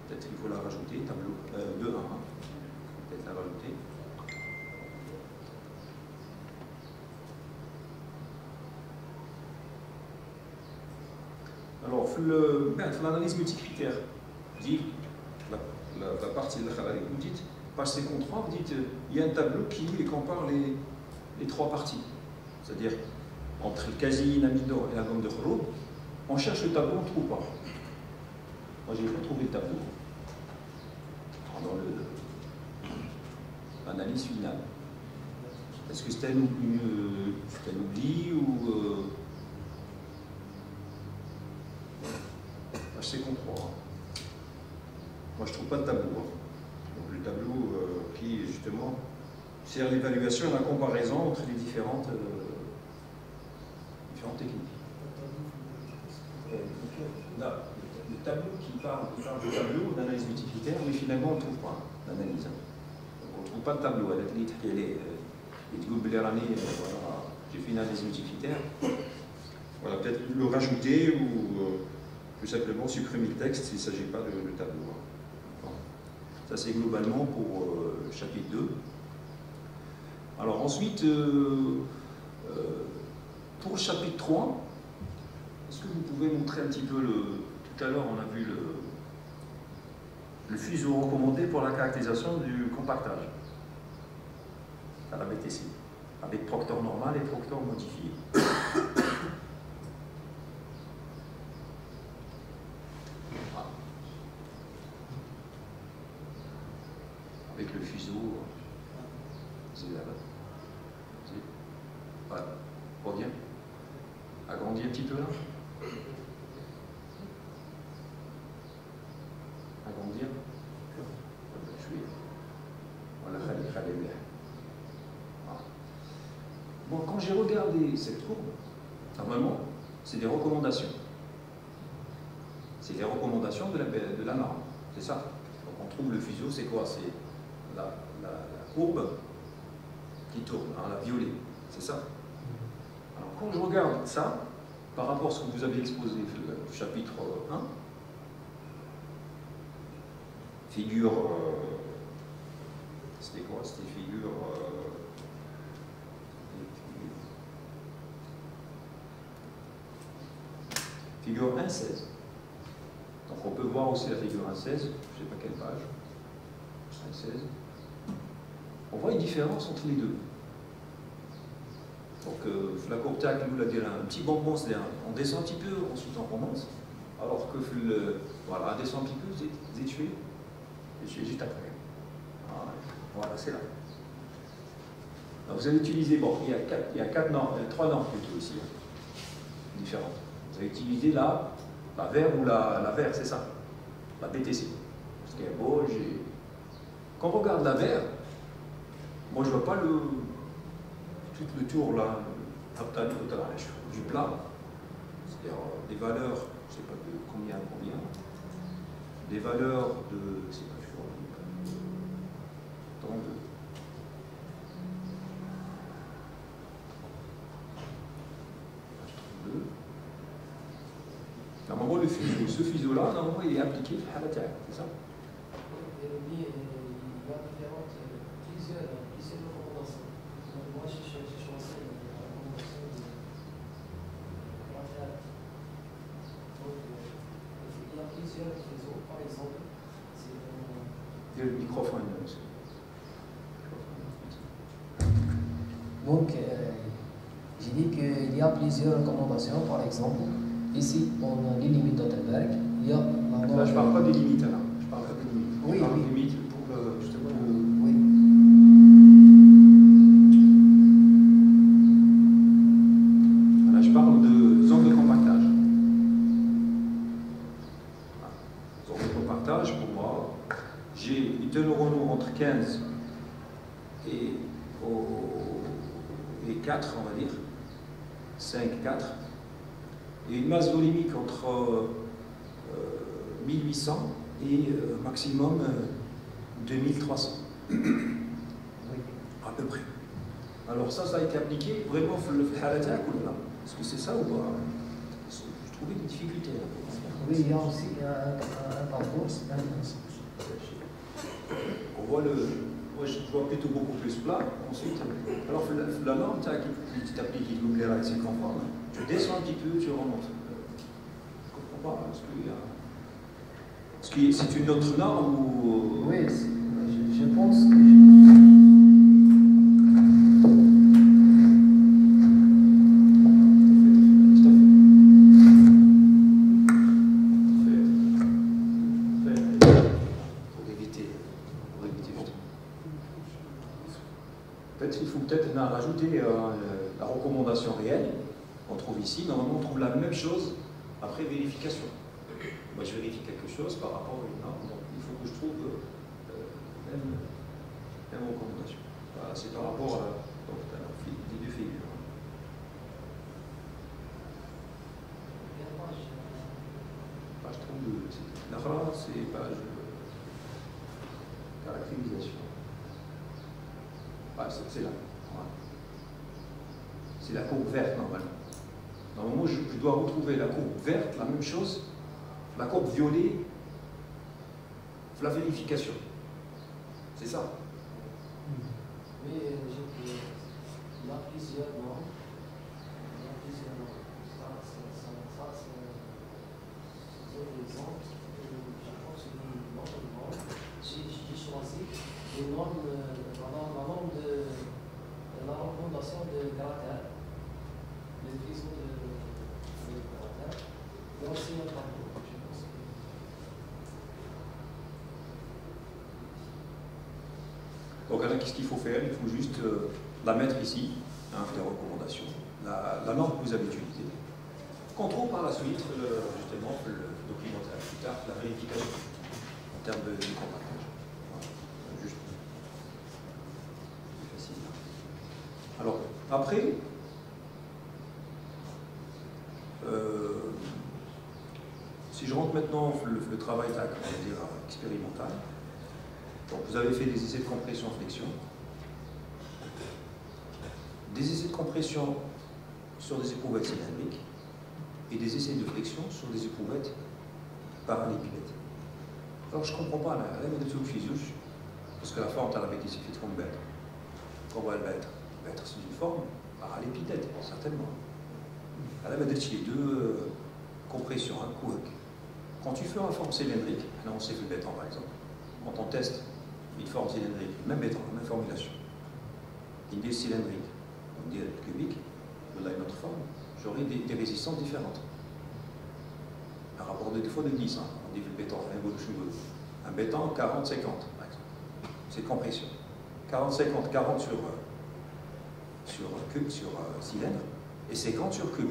peut-être qu'il faut la rajouter, tableau 2.1, euh, peut-être la rajouter. Alors, l'analyse multicritère, dit, la, la, la partie de la page 53, vous dites, il y a un tableau qui compare les, trois parties. C'est-à-dire, entre le caséine, amidon et la gomme de chlore, on cherche le tableau, on ne trouve pas. Moi, j'ai pas trouvé le tableau. Dans l'analyse finale. Est-ce que c'était un, un, oubli ou. Euh, je. Moi, je trouve pas de tableau. Hein. Le tableau euh, qui, justement, sert l'évaluation et la comparaison entre les différentes, euh, différentes techniques. Là, le tableau qui parle, qui parle de tableau d'analyse utilitaire, mais finalement, on ne trouve pas l'analyse. On ne trouve pas de tableau. Elle est, les, euh, voilà, j'ai fait une analyse utilitaire. Voilà, peut-être le rajouter ou tout simplement supprimer le texte s'il ne s'agit pas de, tableau. Ça c'est globalement pour euh, chapitre 2. Alors ensuite, euh, euh, pour le chapitre 3, est-ce que vous pouvez montrer un petit peu le... Tout à l'heure on a vu le, le fuseau recommandé pour la caractérisation du compactage à la BTC, avec proctor normal et proctor modifié. avec le fuseau. C'est là-bas. Voilà. Reviens. Agrandis un petit peu là. Agrandir. Voilà, Bon, quand j'ai regardé cette courbe, normalement, c'est des recommandations. C'est des recommandations de la, de la. C'est ça. Donc on trouve le fuseau, c'est quoi? C'est la, courbe qui tourne, hein, la violet, c'est ça Alors quand je regarde ça, par rapport à ce que vous avez exposé au chapitre 1, figure, euh, c'était quoi C'était figure, euh, figure 1.16. Donc on peut voir aussi la figure 1.16, je ne sais pas quelle page, 1.16 on voit une différence entre les deux. Donc euh, la courtac, nous, l'a dit, un petit bonbon, c'est on descend un petit peu, ensuite on remonte, alors que le, voilà, on descend un petit peu, vous et je juste après. Voilà, c'est là. vous avez utilisé, bon, il y a, quatre, il y a quatre normes, trois normes plutôt ici, hein, différentes. Vous avez utilisé la, la vert ou la, la c'est ça, la BTC. Parce qu'il y a. Quand on regarde la vert, moi, je ne vois pas le, tout le tour là, du plat. C'est-à-dire euh, des valeurs, je ne sais pas de combien combien, des valeurs de, c'est pas sûr, 32. Normalement, le fuseau, ce fuseau-là, il est appliqué à la terre, c'est ça Donc, euh, j'ai dit qu'il y a plusieurs recommandations, par exemple, ici, on a les limites d'Ottenberg. Il y a Là, je ne parle pas des limites, là. Je parle pas des limites. Oui, oui. des limites pour le, justement le... Oui. Là, je parle de zone de compactage. Zone de compactage, pour moi, j'ai deux neurones entre 15 et, et 4, on va dire. 5, 4. Et une masse volumique entre 1800 et maximum 2300. Oui. À peu près. Alors ça, ça a été appliqué vraiment le Est-ce que c'est ça ou pas? Je trouvais des difficultés. Oui, il y a aussi un, parcours. On voit le. Moi, je vois plutôt beaucoup plus plat. Ensuite, alors la, norme qui est appliquée, c'est conforme. Tu descends un petit peu, tu remontes. Je ne comprends pas. Est-ce que c'est une autre norme ou. Oui, je, pense que normalement, on trouve la même chose après vérification. Moi, je vérifie quelque chose par rapport à une norme, donc il faut que je trouve euh, même, même recommandation. Voilà, c'est par rapport à, donc, les deux figures. Page 32, c'est la c'est page caractérisation. Ah, c'est là. C'est la courbe verte normalement. Normalement, je, je, dois retrouver la courbe verte, la même chose, la courbe violet, la vérification. C'est ça Oui, il y a plusieurs normes. Il y a plusieurs normes. Ça, ça, ça c'est un exemple. Je pense que normalement, j'ai choisi les normes, la norme de la recommandation de caractère. Les prisons de donc alors qu'est-ce qu'il faut faire? Il faut juste euh, la mettre ici, hein, des recommandations, la, norme que vous avez utilisée. Contrôle par la suite, justement, le documentaire plus tard, la vérification en termes de, de. Voilà. Juste. Facile. Alors, après, euh, si je rentre maintenant le, le travail dire, expérimental, vous avez fait des essais de compression-flexion, des essais de compression sur des éprouvettes cylindriques et des essais de flexion sur des éprouvettes parallépipèdes. Alors je ne comprends pas la physique, parce que la forme elle avait été bête. Comment elle va être Elle va être sous une forme parallépipède, certainement. Elle va être les deux euh, compressions, un coup quand tu fais une forme cylindrique, là on sait que le béton par exemple, quand on teste une forme cylindrique, même béton, même formulation, une cylindrique, donc est cubique, là une autre forme, j'aurai des, résistances différentes. Par rapport à des fois de 10, hein, on dit le béton, un béton 40-50 par exemple, c'est compression. 40-50, 40 sur, euh, sur cube, sur euh, cylindre, et 50 sur cube.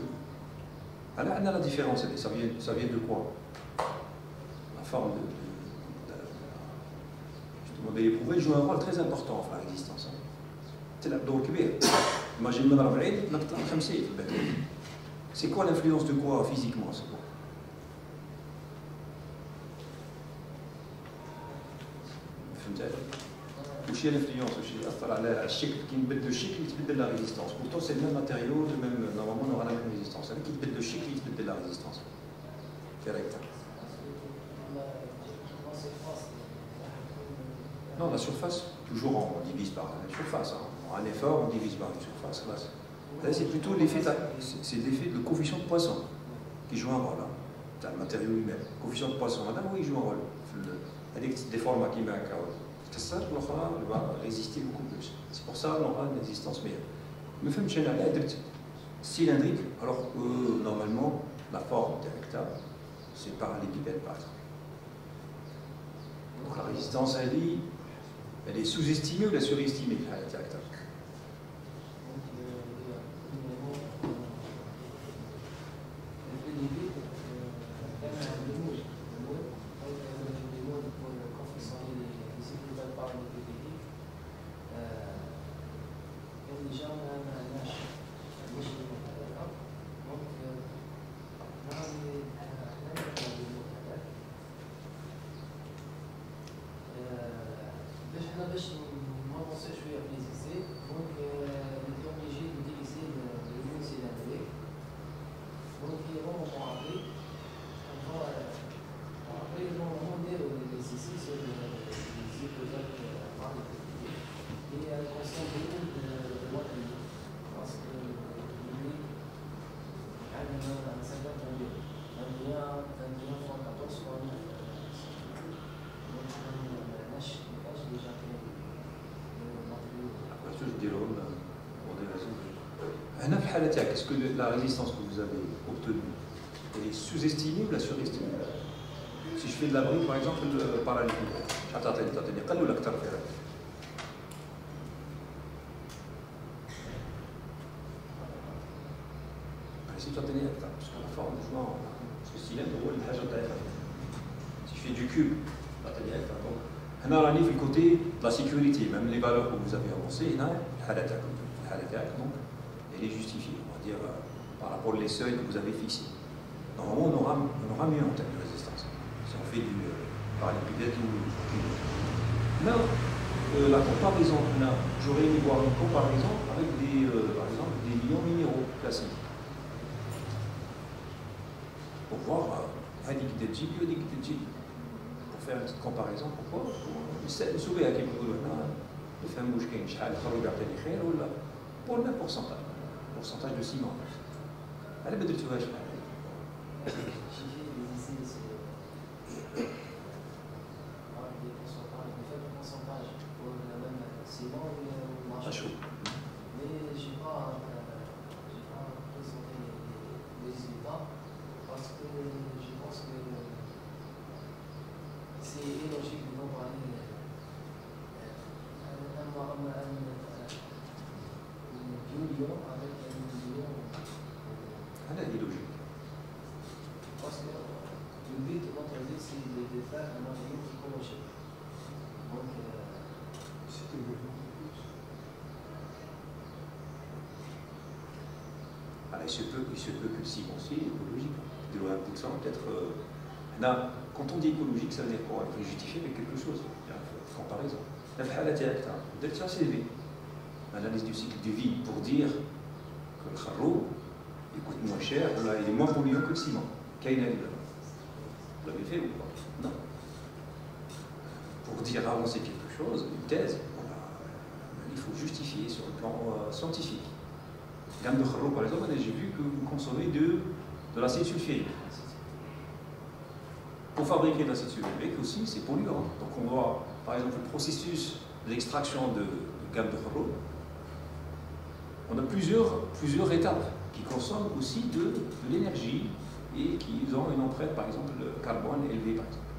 Alors, on a la différence, ça vient, ça vient de quoi? Forme de, justement, de l'éprouver joue un rôle très important dans la résistance. C'est la donc Imagine c'est quoi l'influence de quoi physiquement c'est quoi وش هي l'influence وش يأثر على الشكل كي نبدلو الشكل يتبدل لا ريزيستانس pourtant c'est le même matériau le même normalement on aura la même résistance avec كي تبدلو الشكل يتبدل لا ريزيستانس direct La surface, toujours on divise par la surface. Hein. Un effort, on divise par la surface. C'est plutôt l'effet, l'effet de coefficient de poisson qui joue un rôle. Hein. le matériau lui-même. Coefficient de poisson, là, oui, il joue un rôle. des formats qui met C'est ça, il va résister beaucoup plus. C'est pour ça qu'on aura une résistance meilleure. Mais fait une cylindrique, alors que normalement, la forme directeur, c'est par l'épipède par. Donc la résistance, elle est sous-estimée ou la surestimée, est-ce que la résistance que vous avez obtenue est sous-estimée ou la surestimée? Si je fais de l'abri par exemple euh, par la ligne, تعطيني تعطيني قل ولا أكثر في هذا Si تعطيني أكثر parce que la forme justement parce que le cylindre هو الحاجة ضعيفة Si je fais du cube تعطيني أكثر donc هنا راني في الكوتي de la sécurité même les valeurs que vous avez avancées هنا الحالة تاعكم الحالة تاعك donc elle est justifiée on va dire euh, par rapport aux seuils que vous avez fixés normalement on aura, on aura mieux en termes de résistance si on fait du par épithète ou Là, euh, la comparaison qu'on j'aurais aimé voir une comparaison avec des, euh, par exemple, des lions minéraux classiques. Pour voir euh, un Nikiteji, le Nikiteji. Pour faire une comparaison, pourquoi? Pour euh, sauver à quel point hein. le fameux Mouchkin, Shahal Kharougar Tanikhir, pour le même pourcentage, pourcentage de ciment. Allez, Elle est peut-être sauvage. il se peut que si on suit écologique, de loi peut-être. Euh, quand on dit écologique, ça veut dire quoi? Il faut justifier avec quelque chose. Franc par exemple. La fhala delta CV. L'analyse du cycle de vie pour dire que le charreau, il coûte moins cher, voilà, il est moins polluant que le ciment. Kaina Vous l'avez fait ou pas? Non. Pour dire avancer quelque chose, une thèse, il faut justifier sur le plan euh, scientifique. Gamme de Kharrou, par exemple, j'ai vu que vous consommez de, de l'acide sulfurique. Pour fabriquer de l'acide sulfurique aussi, c'est polluant. Donc on voit, par exemple, le processus d'extraction de, gamme de Kharrou. On a plusieurs, plusieurs étapes qui consomment aussi de, de l'énergie et qui ont une empreinte, par exemple, le carbone élevé, par exemple.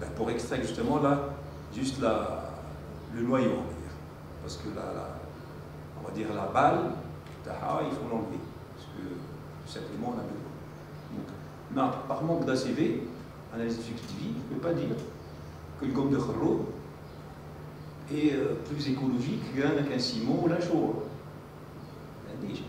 Ben, pour extraire justement là, juste la, le noyau. Parce que la, on va dire la balle, il faut l'enlever. Parce que tout simplement on a besoin. Donc, non, par manque d'ACV, analyse effective, je ne peux pas dire que le gomme de Kharro est euh, plus écologique qu'un ciment ou la chaux. D'accord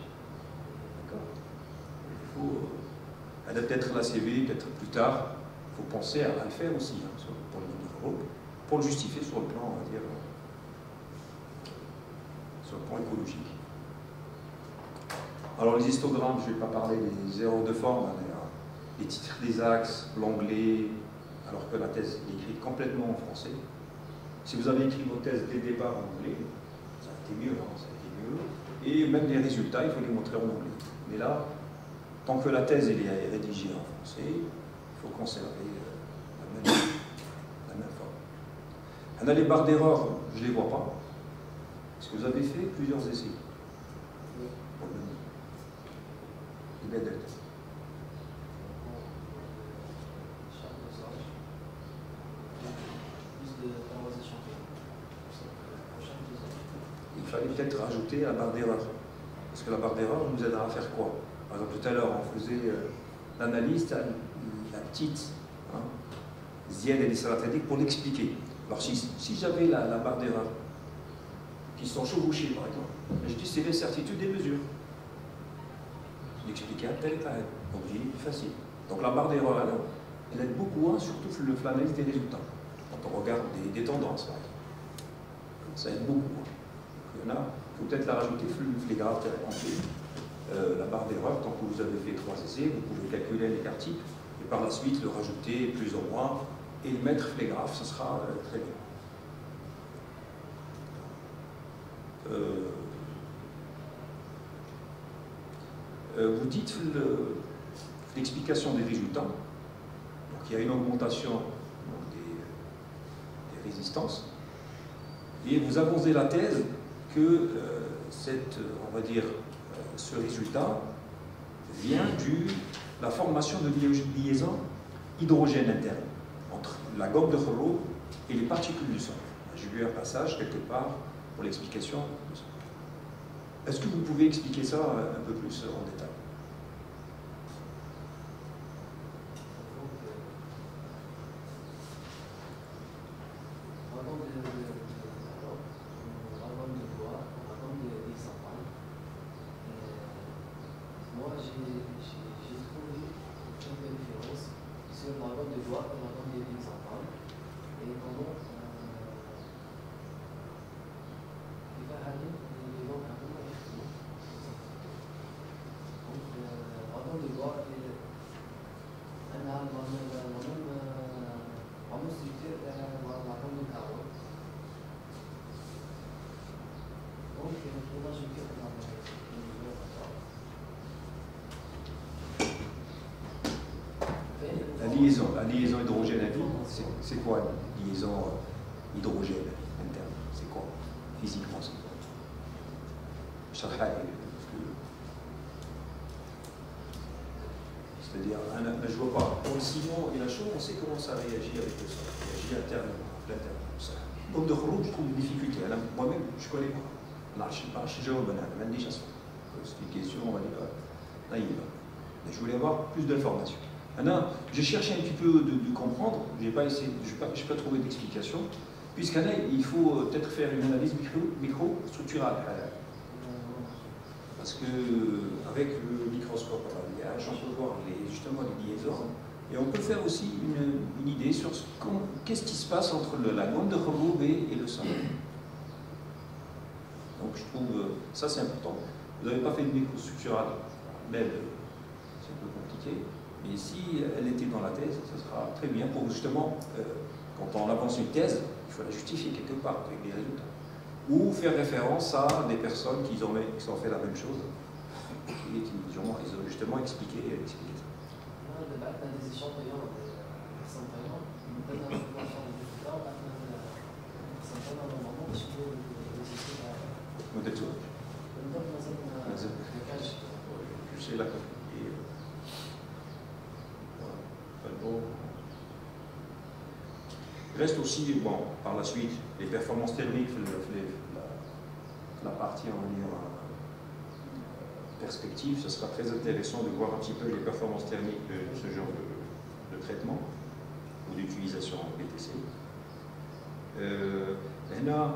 Il faut. euh, elle peut-être l'ACV, peut-être plus tard. Il faut penser à, le faire aussi hein, pour le gomme de pour le justifier sur le plan, on va dire, sur écologique. Alors les histogrammes, je ne vais pas parler des erreurs de forme, hein, les, euh, les titres des axes, l'anglais, alors que la thèse est écrite complètement en français. Si vous avez écrit vos thèses dès le en anglais, ça a été mieux, hein, ça a été mieux. Et même les résultats, il faut les montrer en anglais. Mais là, tant que la thèse est rédigée en français, il faut conserver euh, la, même, forme. On a les barres d'erreur, je ne les vois pas. Est-ce que vous avez fait plusieurs essais dosage. Il fallait peut-être rajouter la barre d'erreur. Parce que la barre d'erreur nous aidera à faire quoi? Par exemple, tout à l'heure, on faisait euh, l'analyse, la, la petite hein, zienne et les pour l'expliquer. Alors, si, si j'avais la, la barre d'erreur, qui sont chevauchées, par exemple, je dis c'est l'incertitude des mesures. À tel et tel. Donc, j'ai dit facile. Donc, la barre d'erreur, alors, elle aide beaucoup, hein, surtout le l'analyse des résultats. quand on regarde des, tendances. Ça aide beaucoup. Il y en a, il faut peut-être la rajouter, les graphes, euh, la barre d'erreur, tant que vous avez fait trois essais, vous pouvez calculer l'écart type, et par la suite le rajouter plus ou moins, et mettre les graphes, ce sera euh, très bien. Euh, euh, vous dites l'explication des résultats. Donc, il y a une augmentation des, résistances. Et vous avancez la thèse que euh, cette, on va dire, ce résultat vient de la formation de liaisons hydrogène interne entre la gomme de Rolo et les particules du sol. J'ai lu un passage quelque part pour l'explication. Est-ce que vous pouvez expliquer ça un peu plus en détail? Liaison hydrogène à c'est quoi la liaison euh, hydrogène interne? C'est quoi Physiquement, c'est quoi? C'est-à-dire, je ne vois pas. Pour le ciment et la chaux, on sait comment ça réagit avec le sol. Réagit internement. Comme de Khouroud, je trouve des difficultés. Moi-même, je ne connais pas. Je ne sais pas, pas. C'est une question, on va dire, naïve. Je voulais avoir plus d'informations. J'ai cherché un petit peu de, comprendre, je n'ai pas, trouvé d'explication, puisqu'il il faut euh, peut-être faire une analyse micro-structurale. Parce que avec le microscope à l'alliage, on peut voir justement les liaisons, et on peut faire aussi une, idée sur qu'est-ce qui se passe entre la glande de robot et le sang. Donc je trouve euh, ça c'est important. Vous n'avez pas fait de microstructurale, même c'est un peu compliqué. Et si elle était dans la thèse, ce sera très bien pour justement, euh, quand on avance une thèse, il faut la justifier quelque part avec des résultats. Ou faire référence à des personnes qui ont, qui ont fait la même chose et qui ont, justement expliqué, expliqué ça. Modèle Je sais la Il reste aussi, bon, par la suite, les performances thermiques, la, partie en perspective, ce sera très intéressant de voir un petit peu les performances thermiques de, ce genre de, traitement ou d'utilisation en PTC. Euh, là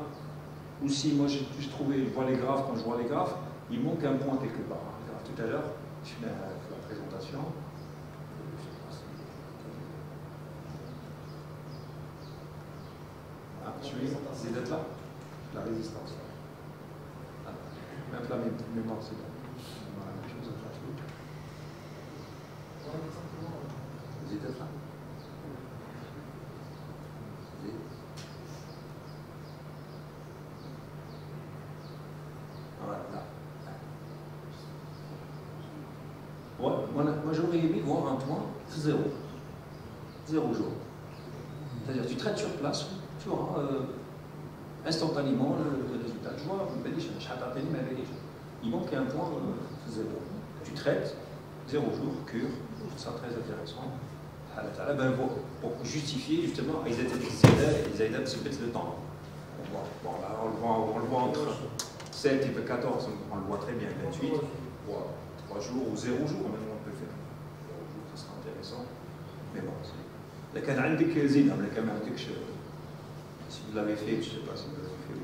aussi, moi j'ai trouvé, je vois les graphes, quand je vois les graphes, il manque un point quelque part. Tout à l'heure, la, la présentation, Vous êtes là La résistance. Ah, même la mémoire, c'est bon. La même chose à Vous êtes là Voilà. Moi, j'aurais aimé voir un point zéro. Zéro jour. C'est-à-dire tu traites sur place, instantanément le, résultat. Je vois, il manque un point euh, zéro. Tu traites, zéro jour, cure, ça très intéressant. Ben, pour, pour justifier justement, ils étaient ils aidaient se mettre le temps. On, voit, bon, là, on, le voit, on le voit entre 7 et 14, on le voit très bien, 28, 3 jours ou 0 jours, même on peut faire. 0 jours, ça sera intéressant. Mais bon, c'est. لكن عندك زينه لكن ما عندكش si vous l'avez fait, je ne sais pas si vous l'avez fait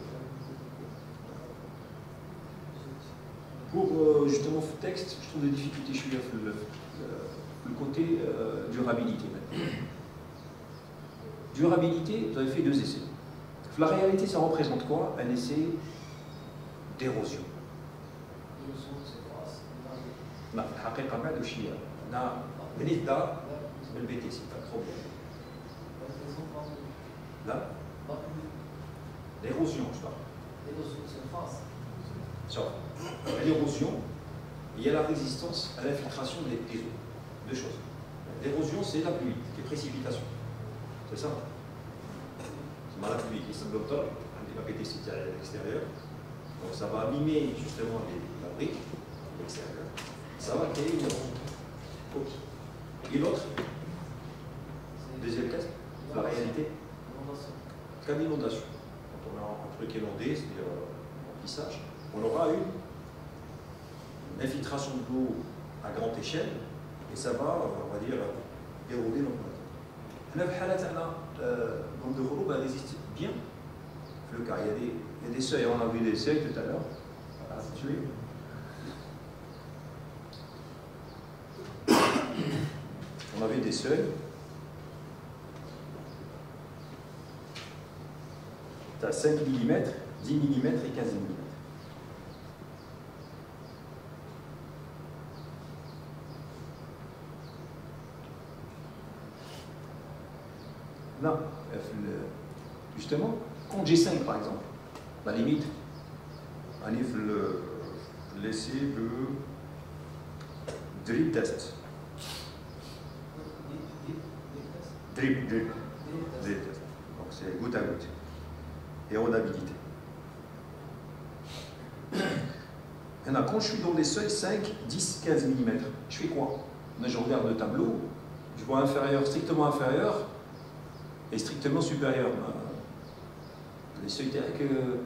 Pour euh, justement ce texte, je trouve des difficultés chez le, le, le côté euh, durabilité. Durabilité, vous avez fait deux essais. La réalité, ça représente quoi Un essai d'érosion. لا في الحقيقة ما عندوش شيء أنا بنيت دار بالبي سي pas de problème. لا l'érosion je parle. Sauf, l'érosion, il y a la résistance à l'infiltration des, des eaux. Deux choses. L'érosion, c'est la pluie, les précipitations. C'est ça C'est mal la pluie qui semble automne, on va PTC à l'extérieur. Donc ça va abîmer justement les, la brique, l'extérieur ça va créer une érosion. Et l'autre? Deuxième cas, la réalité? qu'en inondation. Quand on a un truc inondé, c'est-à-dire euh, remplissage, on aura une, infiltration de l'eau à grande échelle et ça va, euh, on va dire, euh, éroder notre donc le groupe résiste bien. Le cas, il y, a des, il y a seuils, on a vu des seuils tout à l'heure. Voilà, c'est tué. On a vu des seuils. Tu as 5 mm, 10 mm et 15 mm. Non, justement, quand j'ai 5 par exemple, la limite, on le laisser le drip test. Drip, drip. Drip test. Donc c'est goutte à goutte. Et rodabilité. Maintenant, quand je suis dans des seuils 5, 10, 15 mm, je fais quoi Là, je regarde le tableau, je vois inférieur, strictement inférieur et strictement supérieur. Les seuils que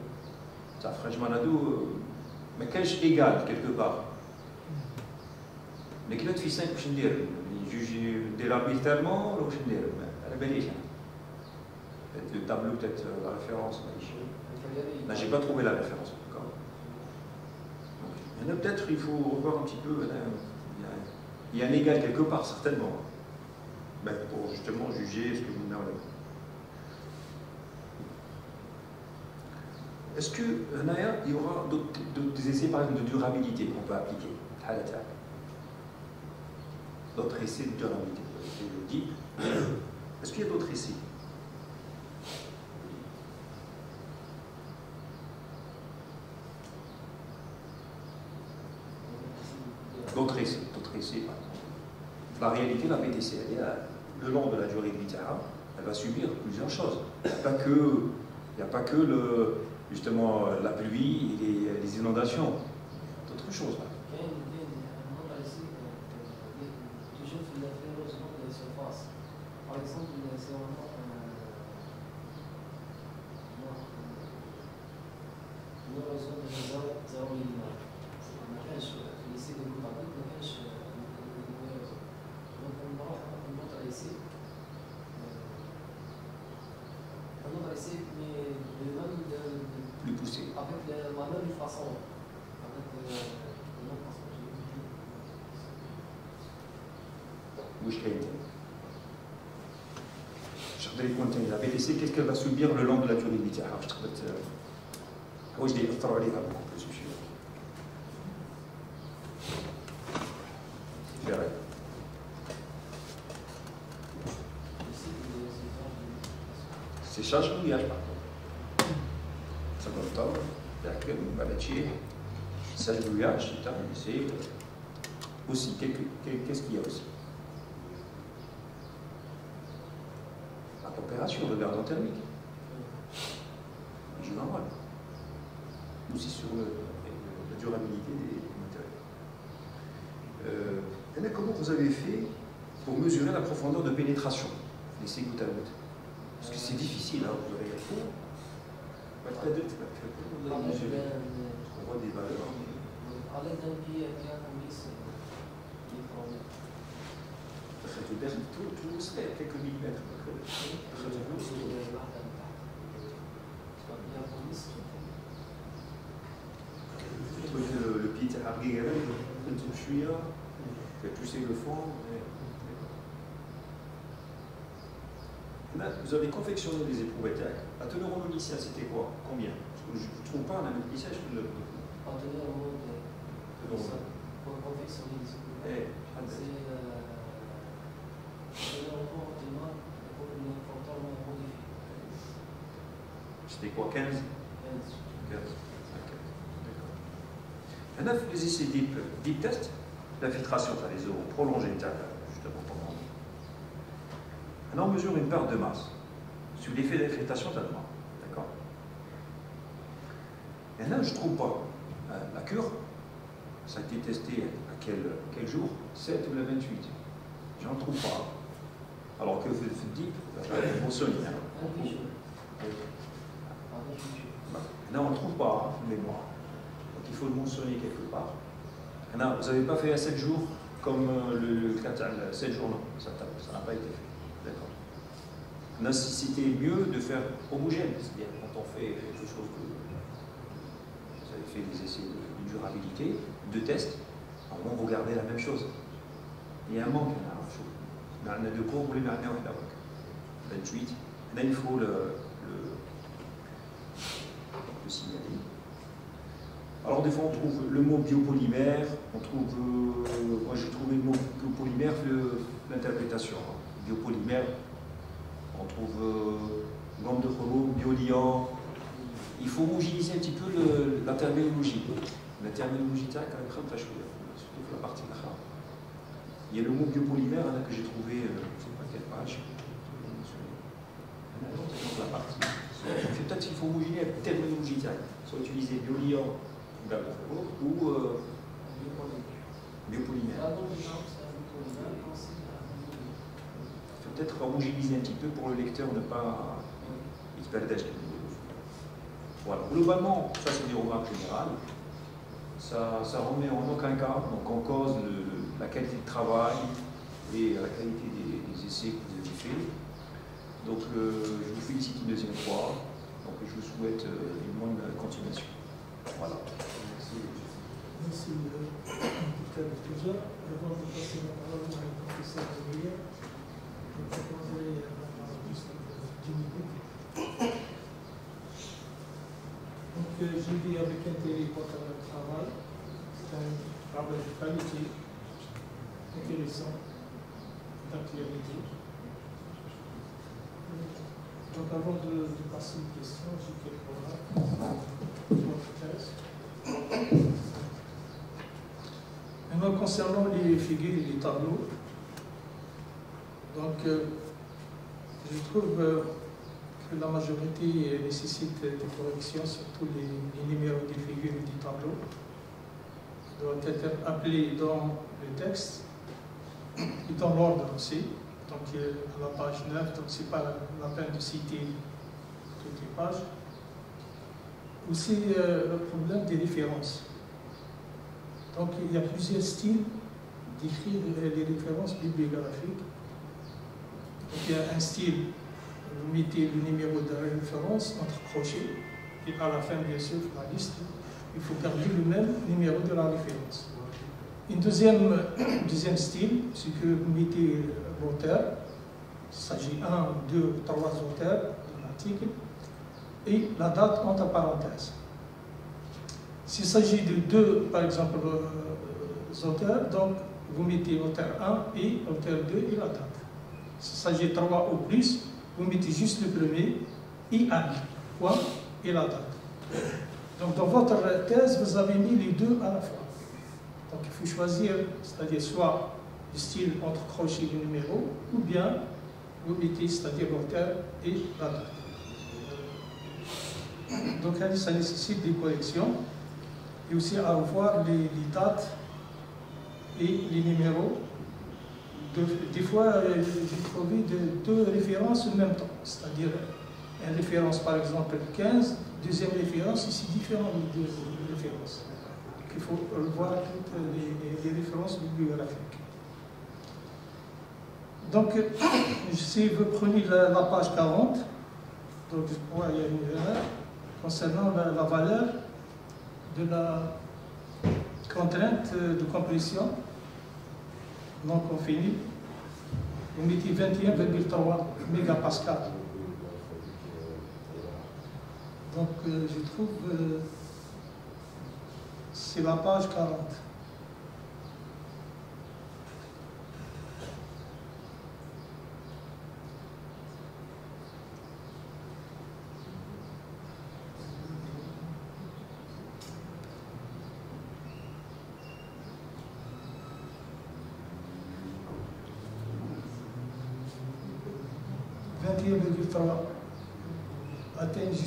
ça ferait manado, mais qu'est-ce égal quelque part Mais qu'il a fait 5 je dire juge ندير arbitrairement ولا واش ندير على باليش peut-être le tableau peut-être euh, la référence là j'ai pas trouvé la référence encore a peut-être il faut revoir un petit peu il y a, un égal quelque part certainement. Ben, pour justement juger ce que vous n'avez Est-ce que il y aura d'autres essais par exemple de durabilité qu'on peut appliquer d'autres essais de durabilité. Je dis, est-ce qu'il y a d'autres essais? D'autres essais, d'autres essais, par exemple. La réalité, la BTC, le long de la durée de vie elle va subir plusieurs choses. Il n'y a pas que, il n'y a pas que le, justement la pluie et les, les inondations, d'autres choses. Là. c'est le même de, plus poussé. Avec le, la même façon. Avec la même façon. Oui, je La BTC, qu'est-ce qu'elle va subir le long de la durée de l'Itaha Je trouve que. Euh, oui, je l'ai beaucoup plus. Mouillage c'est aussi qu'est-ce qu'il y a aussi? Température de verre thermique. Je normal. Aussi sur le, la durabilité des, matériaux. Euh, comment vous avez fait pour mesurer la profondeur de pénétration? Laissez goutte à goutte. Parce que c'est difficile, hein, vous avez fait. On voit des valeurs. Tout, tout serait quelques millimètres. Le, le pied le fond. Là, vous avez confectionné des éprouvettes. La teneur en c'était quoi Combien Je ne trouve pas un lycée, je peux le. Éprouvettes. Eh, euh. C'était quoi 15 15. 15. Ok. D'accord. Vous les essais deep, deep test, l'infiltration dans les eaux prolongée, justement pendant. Maintenant, on mesure une part de masse sur l'effet d'infiltration de D'accord Et là, je ne trouve pas euh, la cure. Ça a été testé à quel, quel jour? 7 ou le 28 J'en trouve pas. Alors que vous dites, bijou. Un bijou. Là, on ne le trouve pas, hein, mémoire. Donc il faut le mentionner quelque part. Maintenant, vous n'avez pas fait à 7 jours comme euh, le, le 4, le 7 jours, non. Ça n'a pas été fait. D'accord. C'était mieux de faire homogène, c'est-à-dire quand on fait quelque chose de. Vous avez fait des essais de, de durabilité, de tests, à moment, vous gardez la même chose. Il y a un manque, là, en fait. On a deux cours, vous les en 28. Là, il faut le, le, le signaler. Alors, des fois, on trouve le mot biopolymère, on trouve. euh, moi, j'ai trouvé le mot biopolymère, l'interprétation. Biopolymère, on trouve euh, gamme de chromome, bioliant. Il faut homogénéiser un petit peu la terminologie. La terminologie, tac, quand même, très chouette, surtout pour la partie là. Il y a le mot biopolymère là, que j'ai trouvé, euh, je ne sais pas quelle page. Dans la partie. C'est peut-être qu'il faut homogénéiser la terminologie, soit utiliser bioliant ou ou euh, biopolymère. Ah. Il faut peut-être homogénéiser un petit peu pour le lecteur ne pas Voilà. Globalement, ça c'est des remarques générales. Ça ne remet en aucun cas donc en cause le- la qualité de travail et la qualité des, des essais que vous avez faits. Donc je vous félicite une deuxième fois. Donc je vous souhaite euh, une bonne continuation. Voilà. Merci, euh, docteur Touja. Avant de passer la parole à la professeur Aguirre, je proposerai euh, la parole juste de 10 euh, j'ai dit avec intérêt votre travail. C'est un travail de qualité, intéressant, d'actualité. Donc, avant de, passer aux questions, j'ai quelques remarques. Maintenant, concernant les figures et les tableaux, donc, euh, je trouve euh, que la majorité nécessite des corrections, surtout les, les numéros des figures et des tableaux. Doivent être appelés dans le texte et dans l'ordre aussi. Donc, euh, à la page 9, donc ce n'est pas la peine de citer toutes les pages. Aussi, euh, le problème des références. Donc il y a plusieurs styles d'écrire les références bibliographiques. Il y a un style, vous mettez le numéro de référence entre crochets, et à la fin, bien sûr, la liste, il faut garder le même numéro de la référence. Une deuxième, deuxième style, c'est que vous mettez l'auteur, il s'agit un, deux, trois auteurs de l'article, et la date entre parenthèses. S'il s'agit de deux, par exemple, euh, auteurs, donc vous mettez auteur 1 et auteur 2 et la date. S'il s'agit de trois ou plus, vous mettez juste le premier un point et la date. Donc dans votre thèse, vous avez mis les deux à la fois. Donc il faut choisir, c'est-à-dire soit le style entre crochet et numéro, ou bien vous mettez, c'est-à-dire l'auteur et la date. Donc ça nécessite des corrections et aussi à avoir les dates et les numéros. De- des fois, euh, j'ai trouvé de- deux références en même temps, c'est-à-dire une référence par exemple 15, deuxième référence, et c'est différent les deux références. Il faut revoir toutes les, références bibliographiques. Donc, euh, si vous prenez la, la page 40, donc je crois qu'il y a une erreur concernant la, la valeur de la contrainte de compression non confinée. vous mettez 21,3 mégapascal. Donc euh, je trouve que c'est la page 40.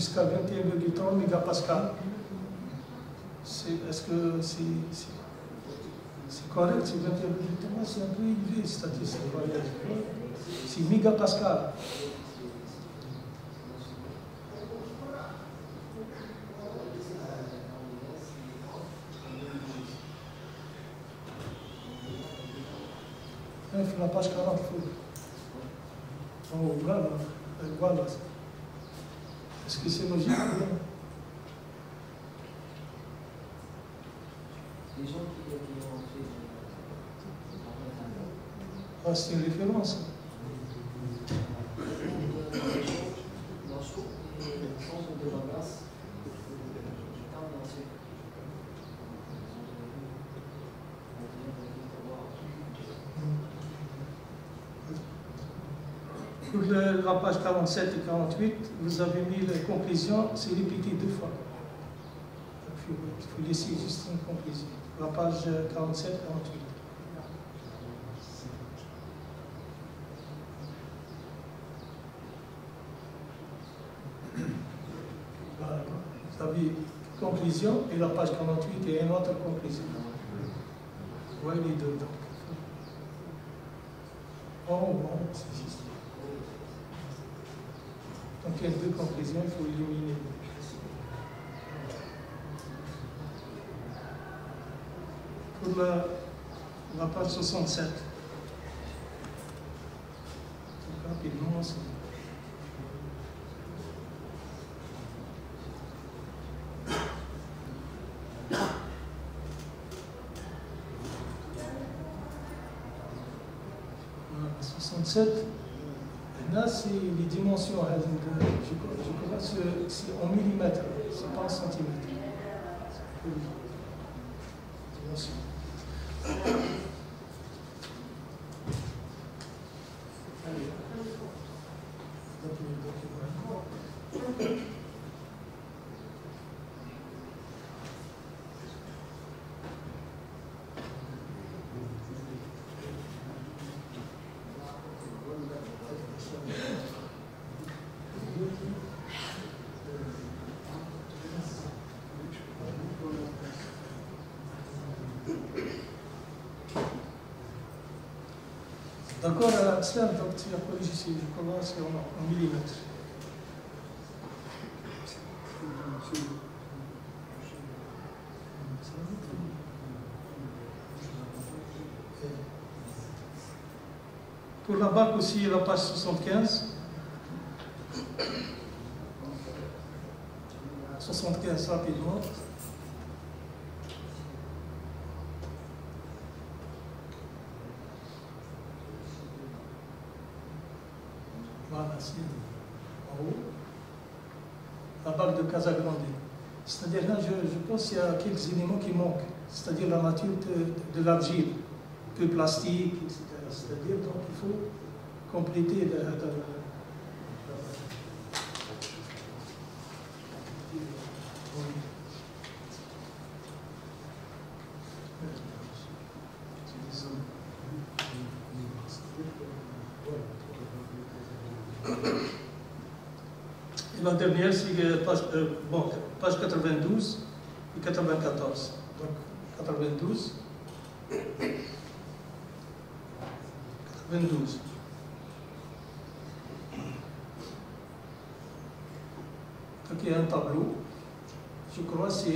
Jusqu'à 21,3 mégapascal. Est-ce que c'est correct C'est 21,3 C'est un peu élevé. C'est mégapascal. la page 40 Oh, voilà, voilà. Est-ce que c'est logique Les gens qui ont fait. Ah, c'est une référence. Pour la page 47 et 48, vous avez mis les conclusions, c'est répété deux fois. Il faut laisser juste une conclusion. La page 47 et 48. Vous avez conclusion et la page 48 et une autre conclusion. Voyez les deux. Donc. Oh, bon, c'est juste. Donc il y a deux conclusions, il faut éliminer. Pour la, la page 67. Rapidement, c'est. Voilà, 67. Là, c'est les dimensions, c'est en millimètres, c'est pas en centimètres. D'accord, Slam, donc tu as corrigé ici, je commence en, en millimètres. Pour la BAC aussi, la page 75. 75 rapidement. Voilà, c'est en haut. La BAC de C'est-à-dire là, je, pense qu'il y a quelques éléments qui manquent. C'est-à-dire la nature de, l'argile, peu plastique, etc. C'est-à-dire, donc, il faut compléter la, la dernière, c'est page, bon, page 92 et 94. Donc, 92. 92. Donc il y a un tableau. Je crois que c'est.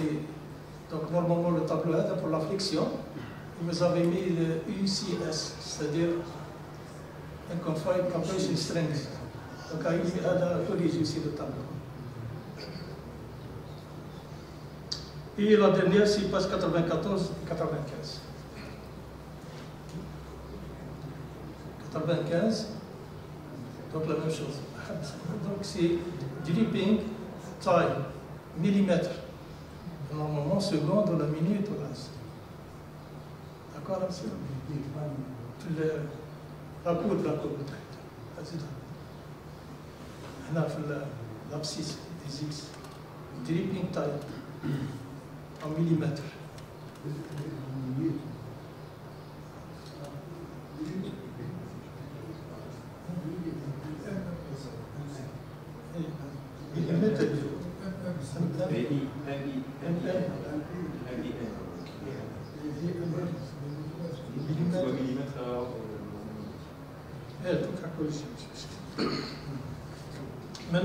Donc normalement le tableau est pour la flexion. Vous avez mis le UCS, c'est-à-dire un confined compression strength. Donc il a corrigé aussi le tableau. Et la dernière, c'est page 94 et 95. 95. Donc la même chose. Donc c'est dripping taille, millimètre. Normalement, seconde ou la minute. Voilà. D'accord monsieur le- La courbe, la courbe. هنا في لابسيس ديزيكس دريبين تايم مليمتر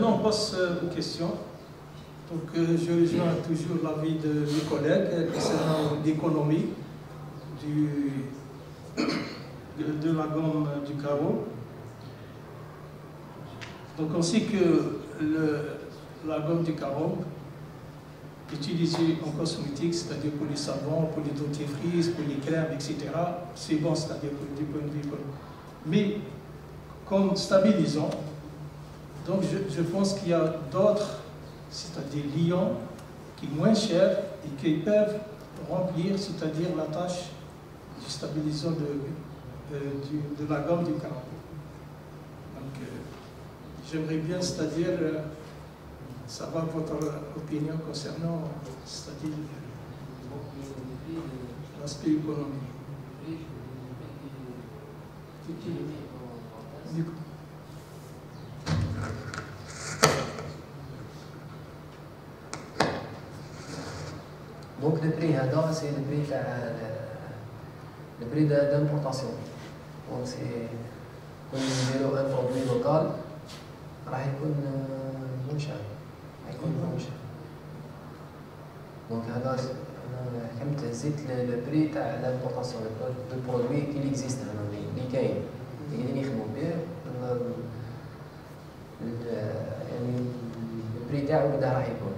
Maintenant, on passe euh, aux questions. Donc, euh, je rejoins toujours l'avis de mes collègues euh, concernant l'économie du, de, de la gomme du carreau. Donc, on sait que la gomme du carreau, utilisée en cosmétique, c'est-à-dire pour les savons, pour les dentifrices, pour les crèmes, etc., c'est bon, c'est-à-dire pour du point de vue. Mais comme stabilisant, donc je, je pense qu'il y a d'autres, c'est-à-dire lions, qui sont moins chers et qui peuvent remplir, c'est-à-dire la tâche du stabilisant de, euh, de la gomme du carreau. Donc euh, j'aimerais bien, c'est-à-dire euh, savoir votre opinion concernant, c'est-à-dire l'aspect économique. Du coup, Le prix هذا le prix تاع de- d'importation. Donc c'est كون نديرو ان برودوي لوكال راح يكون منشأ راح يكون منشأ دونك هذا أنا حكمت هزيت لو بري تاع لامبورطاسيون دو برودوي كي ليكزيست هنا اللي- كاين اللي قاعدين به ال- يعني البري تاعو قداه راح يكون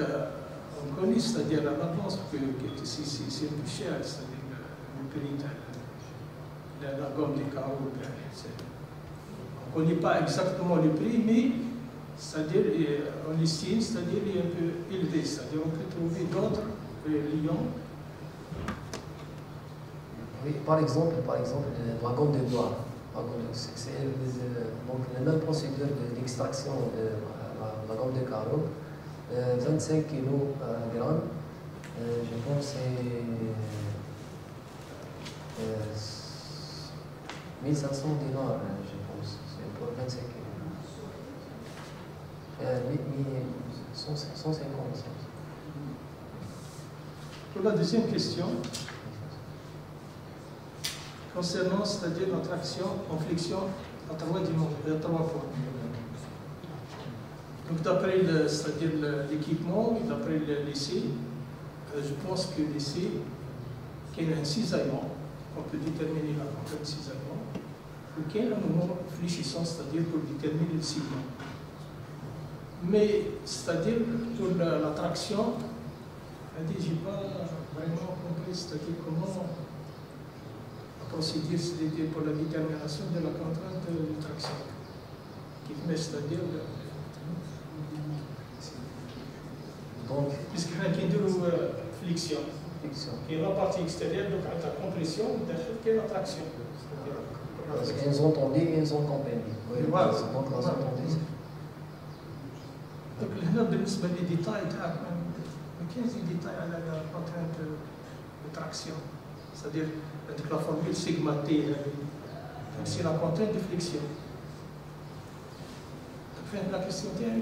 Euh, on connaît, c'est-à-dire à l'avance que, que c'est plus cher, c'est-à-dire le, le prix de la, la gomme ben, c'est- On ne connaît pas exactement le prix, mais c'est-à-dire euh, on estime, c'est-à-dire est un peu élevé, c'est-à-dire on peut trouver d'autres euh, lions. Oui, par exemple, par exemple, euh, la gomme de. La de- c'est- le- la même procédure de- d'extraction de la, la gomme de carreau. Euh, 25 kg grammes, euh, je pense c'est euh, 1500 dinars, euh, je pense, c'est pour 25 kg. Euh, mi- mi- 100 150. Pour la deuxième question, concernant, c'est-à-dire notre action en flexion à trois dimensions, à trois fois. Donc d'après l'équipement d'après le lycée, euh, je pense que le lycée, qu'il y a un cisaillement, on peut déterminer la contrainte de cisaillement, ou qu'il y a un moment fléchissant, c'est-à-dire pour déterminer le ciment. Mais, c'est-à-dire pour la, traction, je n'ai pas vraiment compris, c'est-à-dire comment c'était pour la détermination de la contrainte de traction. C'est-à-dire, le- Donc, puisqu'il y a qui dit euh, flexion, fiction. qui est la partie extérieure, donc à la compression, qui est la traction. Parce qu'ils ont entendu et ils ont compris. Oui, Voilà. donc ils ont entendu. Donc هنا بالنسبة للديتاي تاعك ما كاينش ديتاي على لا كونترانت دو تراكسيون c'est-à-dire عندك لا فورمول سيغما تي هذه سي لا كونترانت دو فليكسيون فهمت لا كيسيون تاعي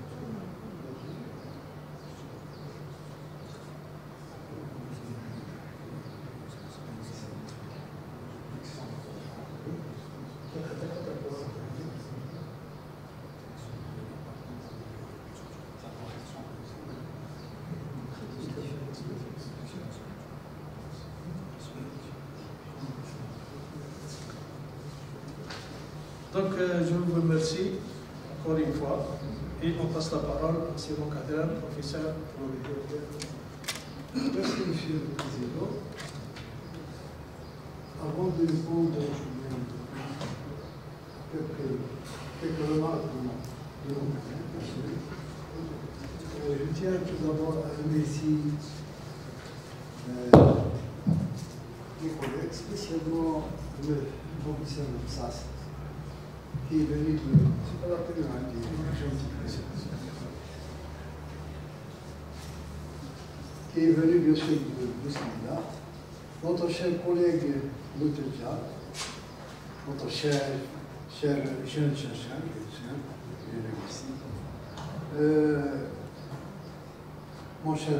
je vous remercie encore une fois et on passe la parole à Simon Kader, professeur Merci, Monsieur le Président. Avant de répondre quelques, quelques remarques de mon côté, euh, je tiens tout d'abord à remercier euh, mes collègues, spécialement le professeur Sass, qui est venu de. C'est pas la peine, hein, qui est gentil, qui est venu bien sûr de, de Sénégal, notre cher collègue Moutelja, notre cher, cher jeune chercheur, ici, euh, mon cher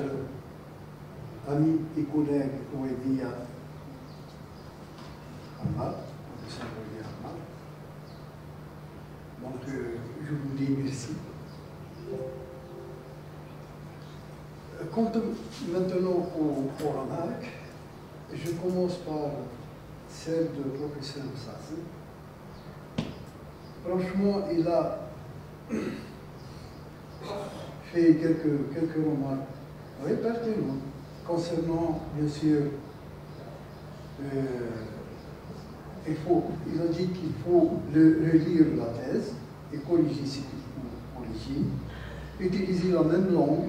ami et collègue Ouedia Ahmad. Donc, euh, je vous dis merci. Quant maintenant aux, aux remarques, je commence par celle de professeur Sassi. Franchement, il a fait quelques, quelques remarques oui, pertinentes concernant, bien sûr, euh, il, faut, a dit qu'il faut le- relire la thèse et corriger ce qu'il utiliser la même langue,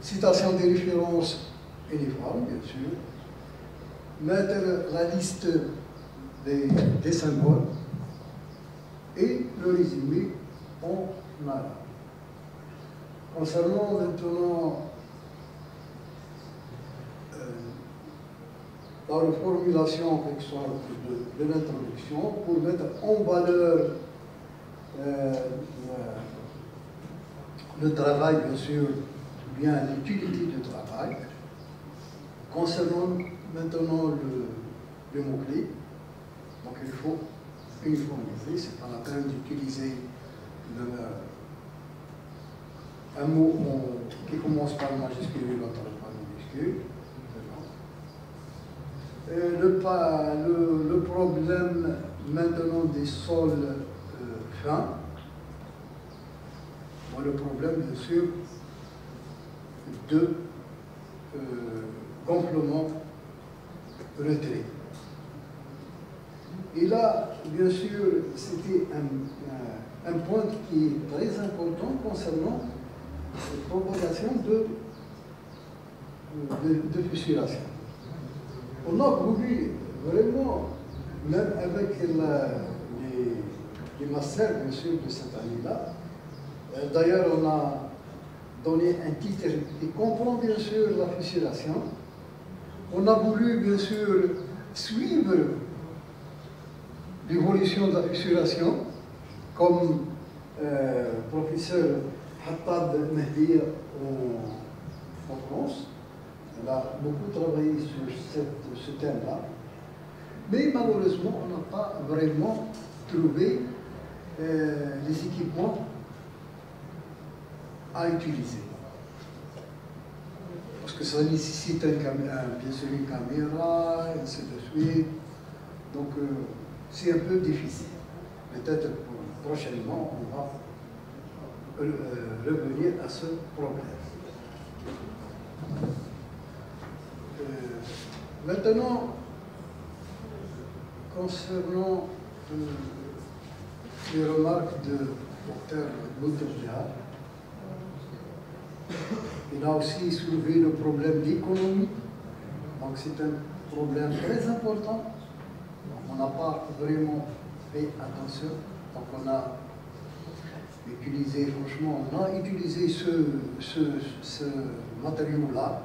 citation des références uniformes, bien sûr, mettre la liste des, symboles et le résumé en arabe. Concernant maintenant euh, la reformulation de, de l'introduction pour mettre en valeur euh, le, le travail, bien sûr, ou bien l'utilité du travail. Concernant maintenant le, mot-clé, donc il faut uniformiser, c'est pas la peine d'utiliser un mot qui commence par majuscule et l'autre par minuscule. Euh, le, le problème maintenant des sols euh, fins, Bon, le problème bien sûr de euh, gonflement retrait. Et là, bien sûr, c'était un, un- point qui est très important concernant la propagation de, de. On a voulu vraiment, même avec les, les masters, bien sûr, de cette année-là, euh, d'ailleurs, on a donné un titre qui comprend bien sûr la fissuration. On a voulu bien sûr suivre l'évolution de la fissuration, comme euh, professeur Hattab Mehdi en, en France. Elle a beaucoup travaillé sur ce thème-là. Mais malheureusement, on n'a pas vraiment trouvé euh, les équipements à utiliser. Parce que ça nécessite un cam- un- bien sûr une caméra, et ainsi de suite. Donc euh, c'est un peu difficile. Peut-être prochainement, on va euh, revenir à ce problème. Euh, maintenant, concernant les remarques de docteur Boutelja, il a aussi soulevé le problème d'économie. Donc c'est un problème très important. On n'a pas vraiment fait attention. Donc on a utilisé, franchement, on a utilisé ce, ce, ce matériau-là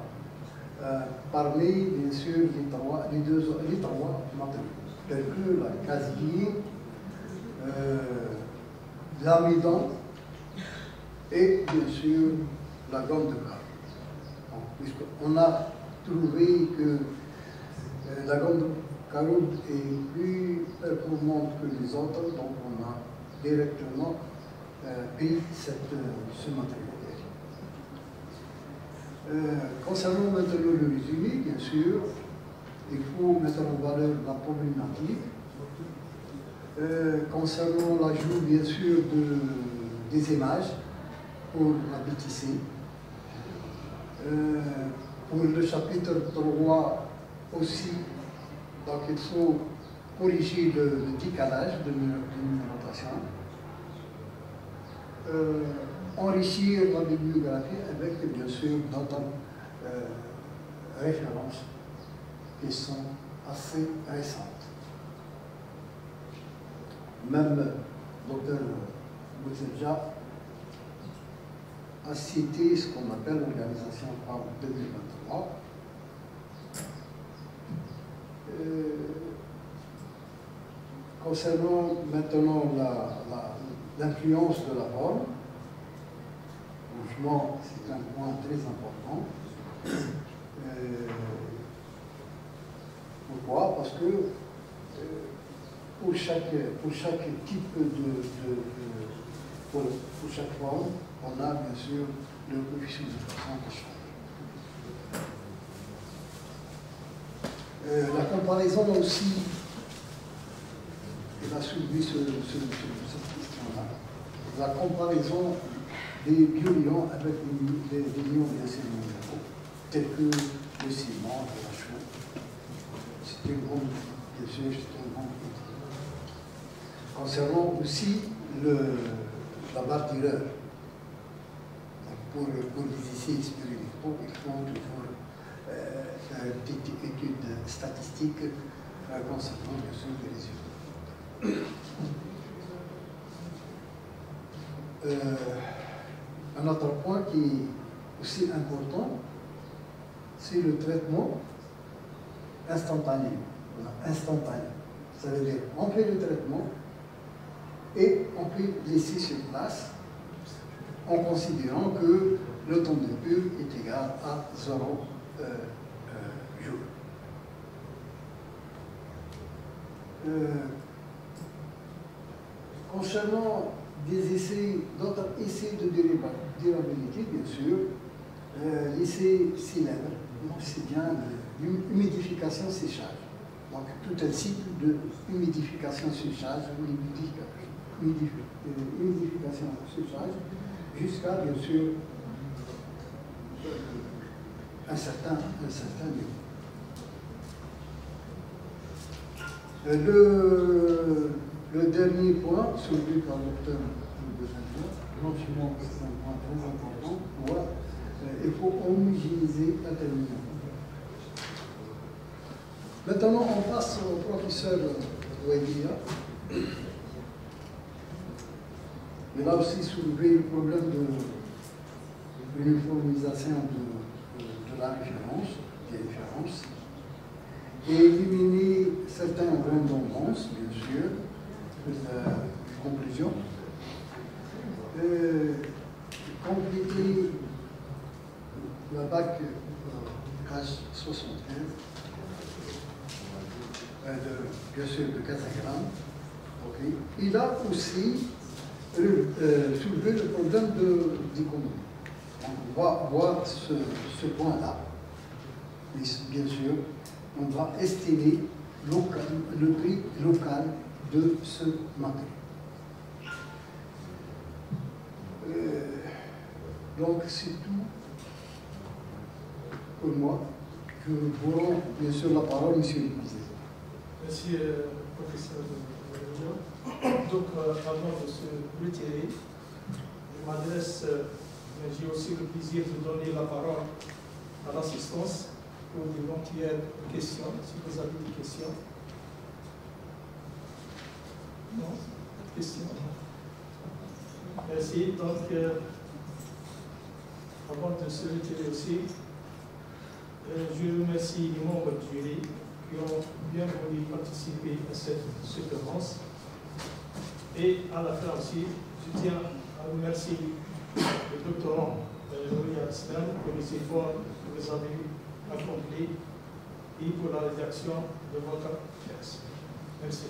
euh, parmi, bien sûr, les trois, les deux, les matériaux, tels que la casier, euh, l'amidon et, bien sûr, la gomme de carreau. Donc, Puisqu'on a trouvé que euh, la gomme de carreau est plus performante que les autres, donc on a directement euh, pris euh, ce matériel. Euh, concernant maintenant le résumé, bien sûr, il faut mettre en valeur la problématique. Concernant l'ajout, bien sûr, de, des images pour la BTC. Euh, pour le chapitre 3 aussi, donc il faut corriger le, décalage de, de. Euh, enrichir la bibliographie avec bien sûr d'autres euh, références qui sont assez récentes. Même le docteur A cité ce qu'on appelle l'organisation en 2023. Euh, concernant maintenant l'influence de la forme, franchement, c'est un point très important. Euh, pourquoi Parce que euh, pour, chaque, pour chaque type de pour, pour, chaque forme, on a bien sûr le coefficient de façon qui change. La comparaison aussi, elle a soulevé ce, ce, cette question-là. La comparaison des biolions avec des, des, des ions bien minéraux, tels que le ciment, la chaux. C'est une grande, bien sûr, c'est une grande. Concernant aussi la barre d'erreur, pour, les essais expérimentaux, il faut toujours euh, faire une petite étude statistique concernant bien sûr les résultats. Euh, un autre point qui est aussi important, c'est le traitement instantané. Instantané. Ça veut dire on fait le traitement et on peut laisser sur place en considérant que le temps de pur est égal à 0 euh, euh. Euh, concernant des essais, d'autres essais de durabilité, bien sûr, euh, l'essai célèbre, c'est bien l'humidification-séchage. Donc tout un cycle de humidification-séchage, humidification-séchage, jusqu'à bien sûr un certain, un certain niveau. Le, le dernier point soulevé par le docteur blanchiment, c'est un point très important. Voilà. Euh, il faut homogénéiser la terminale. Maintenant, on passe au professeur Ouadia. Il a aussi soulevé le problème de l'uniformisation de, de, de, la référence, des références, et éliminer certaines redondances, bien sûr, la conclusion. Euh, compléter la BAC euh, page 75, euh, de, bien sûr de 4 grammes. Il a aussi soulevé le problème d'économie. On va voir ce, point-là. Bien sûr, on va estimer le prix local de ce matériau. Euh, donc c'est tout pour moi. Je vous rends bien sûr la parole, Monsieur le Président. Merci, euh, professeur de Donc, euh, avant de se retirer, je m'adresse, euh, j'ai aussi le plaisir de donner la parole à l'assistance pour d'éventuelles questions, si vous avez des questions. Non? Question Merci. Donc, euh, avant de se retirer aussi, je remercie les membres du jury qui ont bien voulu participer à cette conférence. Et à la fin aussi, je tiens à remercier le doctorant Louis Aslam pour les efforts que vous avez accomplis et pour la rédaction de votre texte. Merci.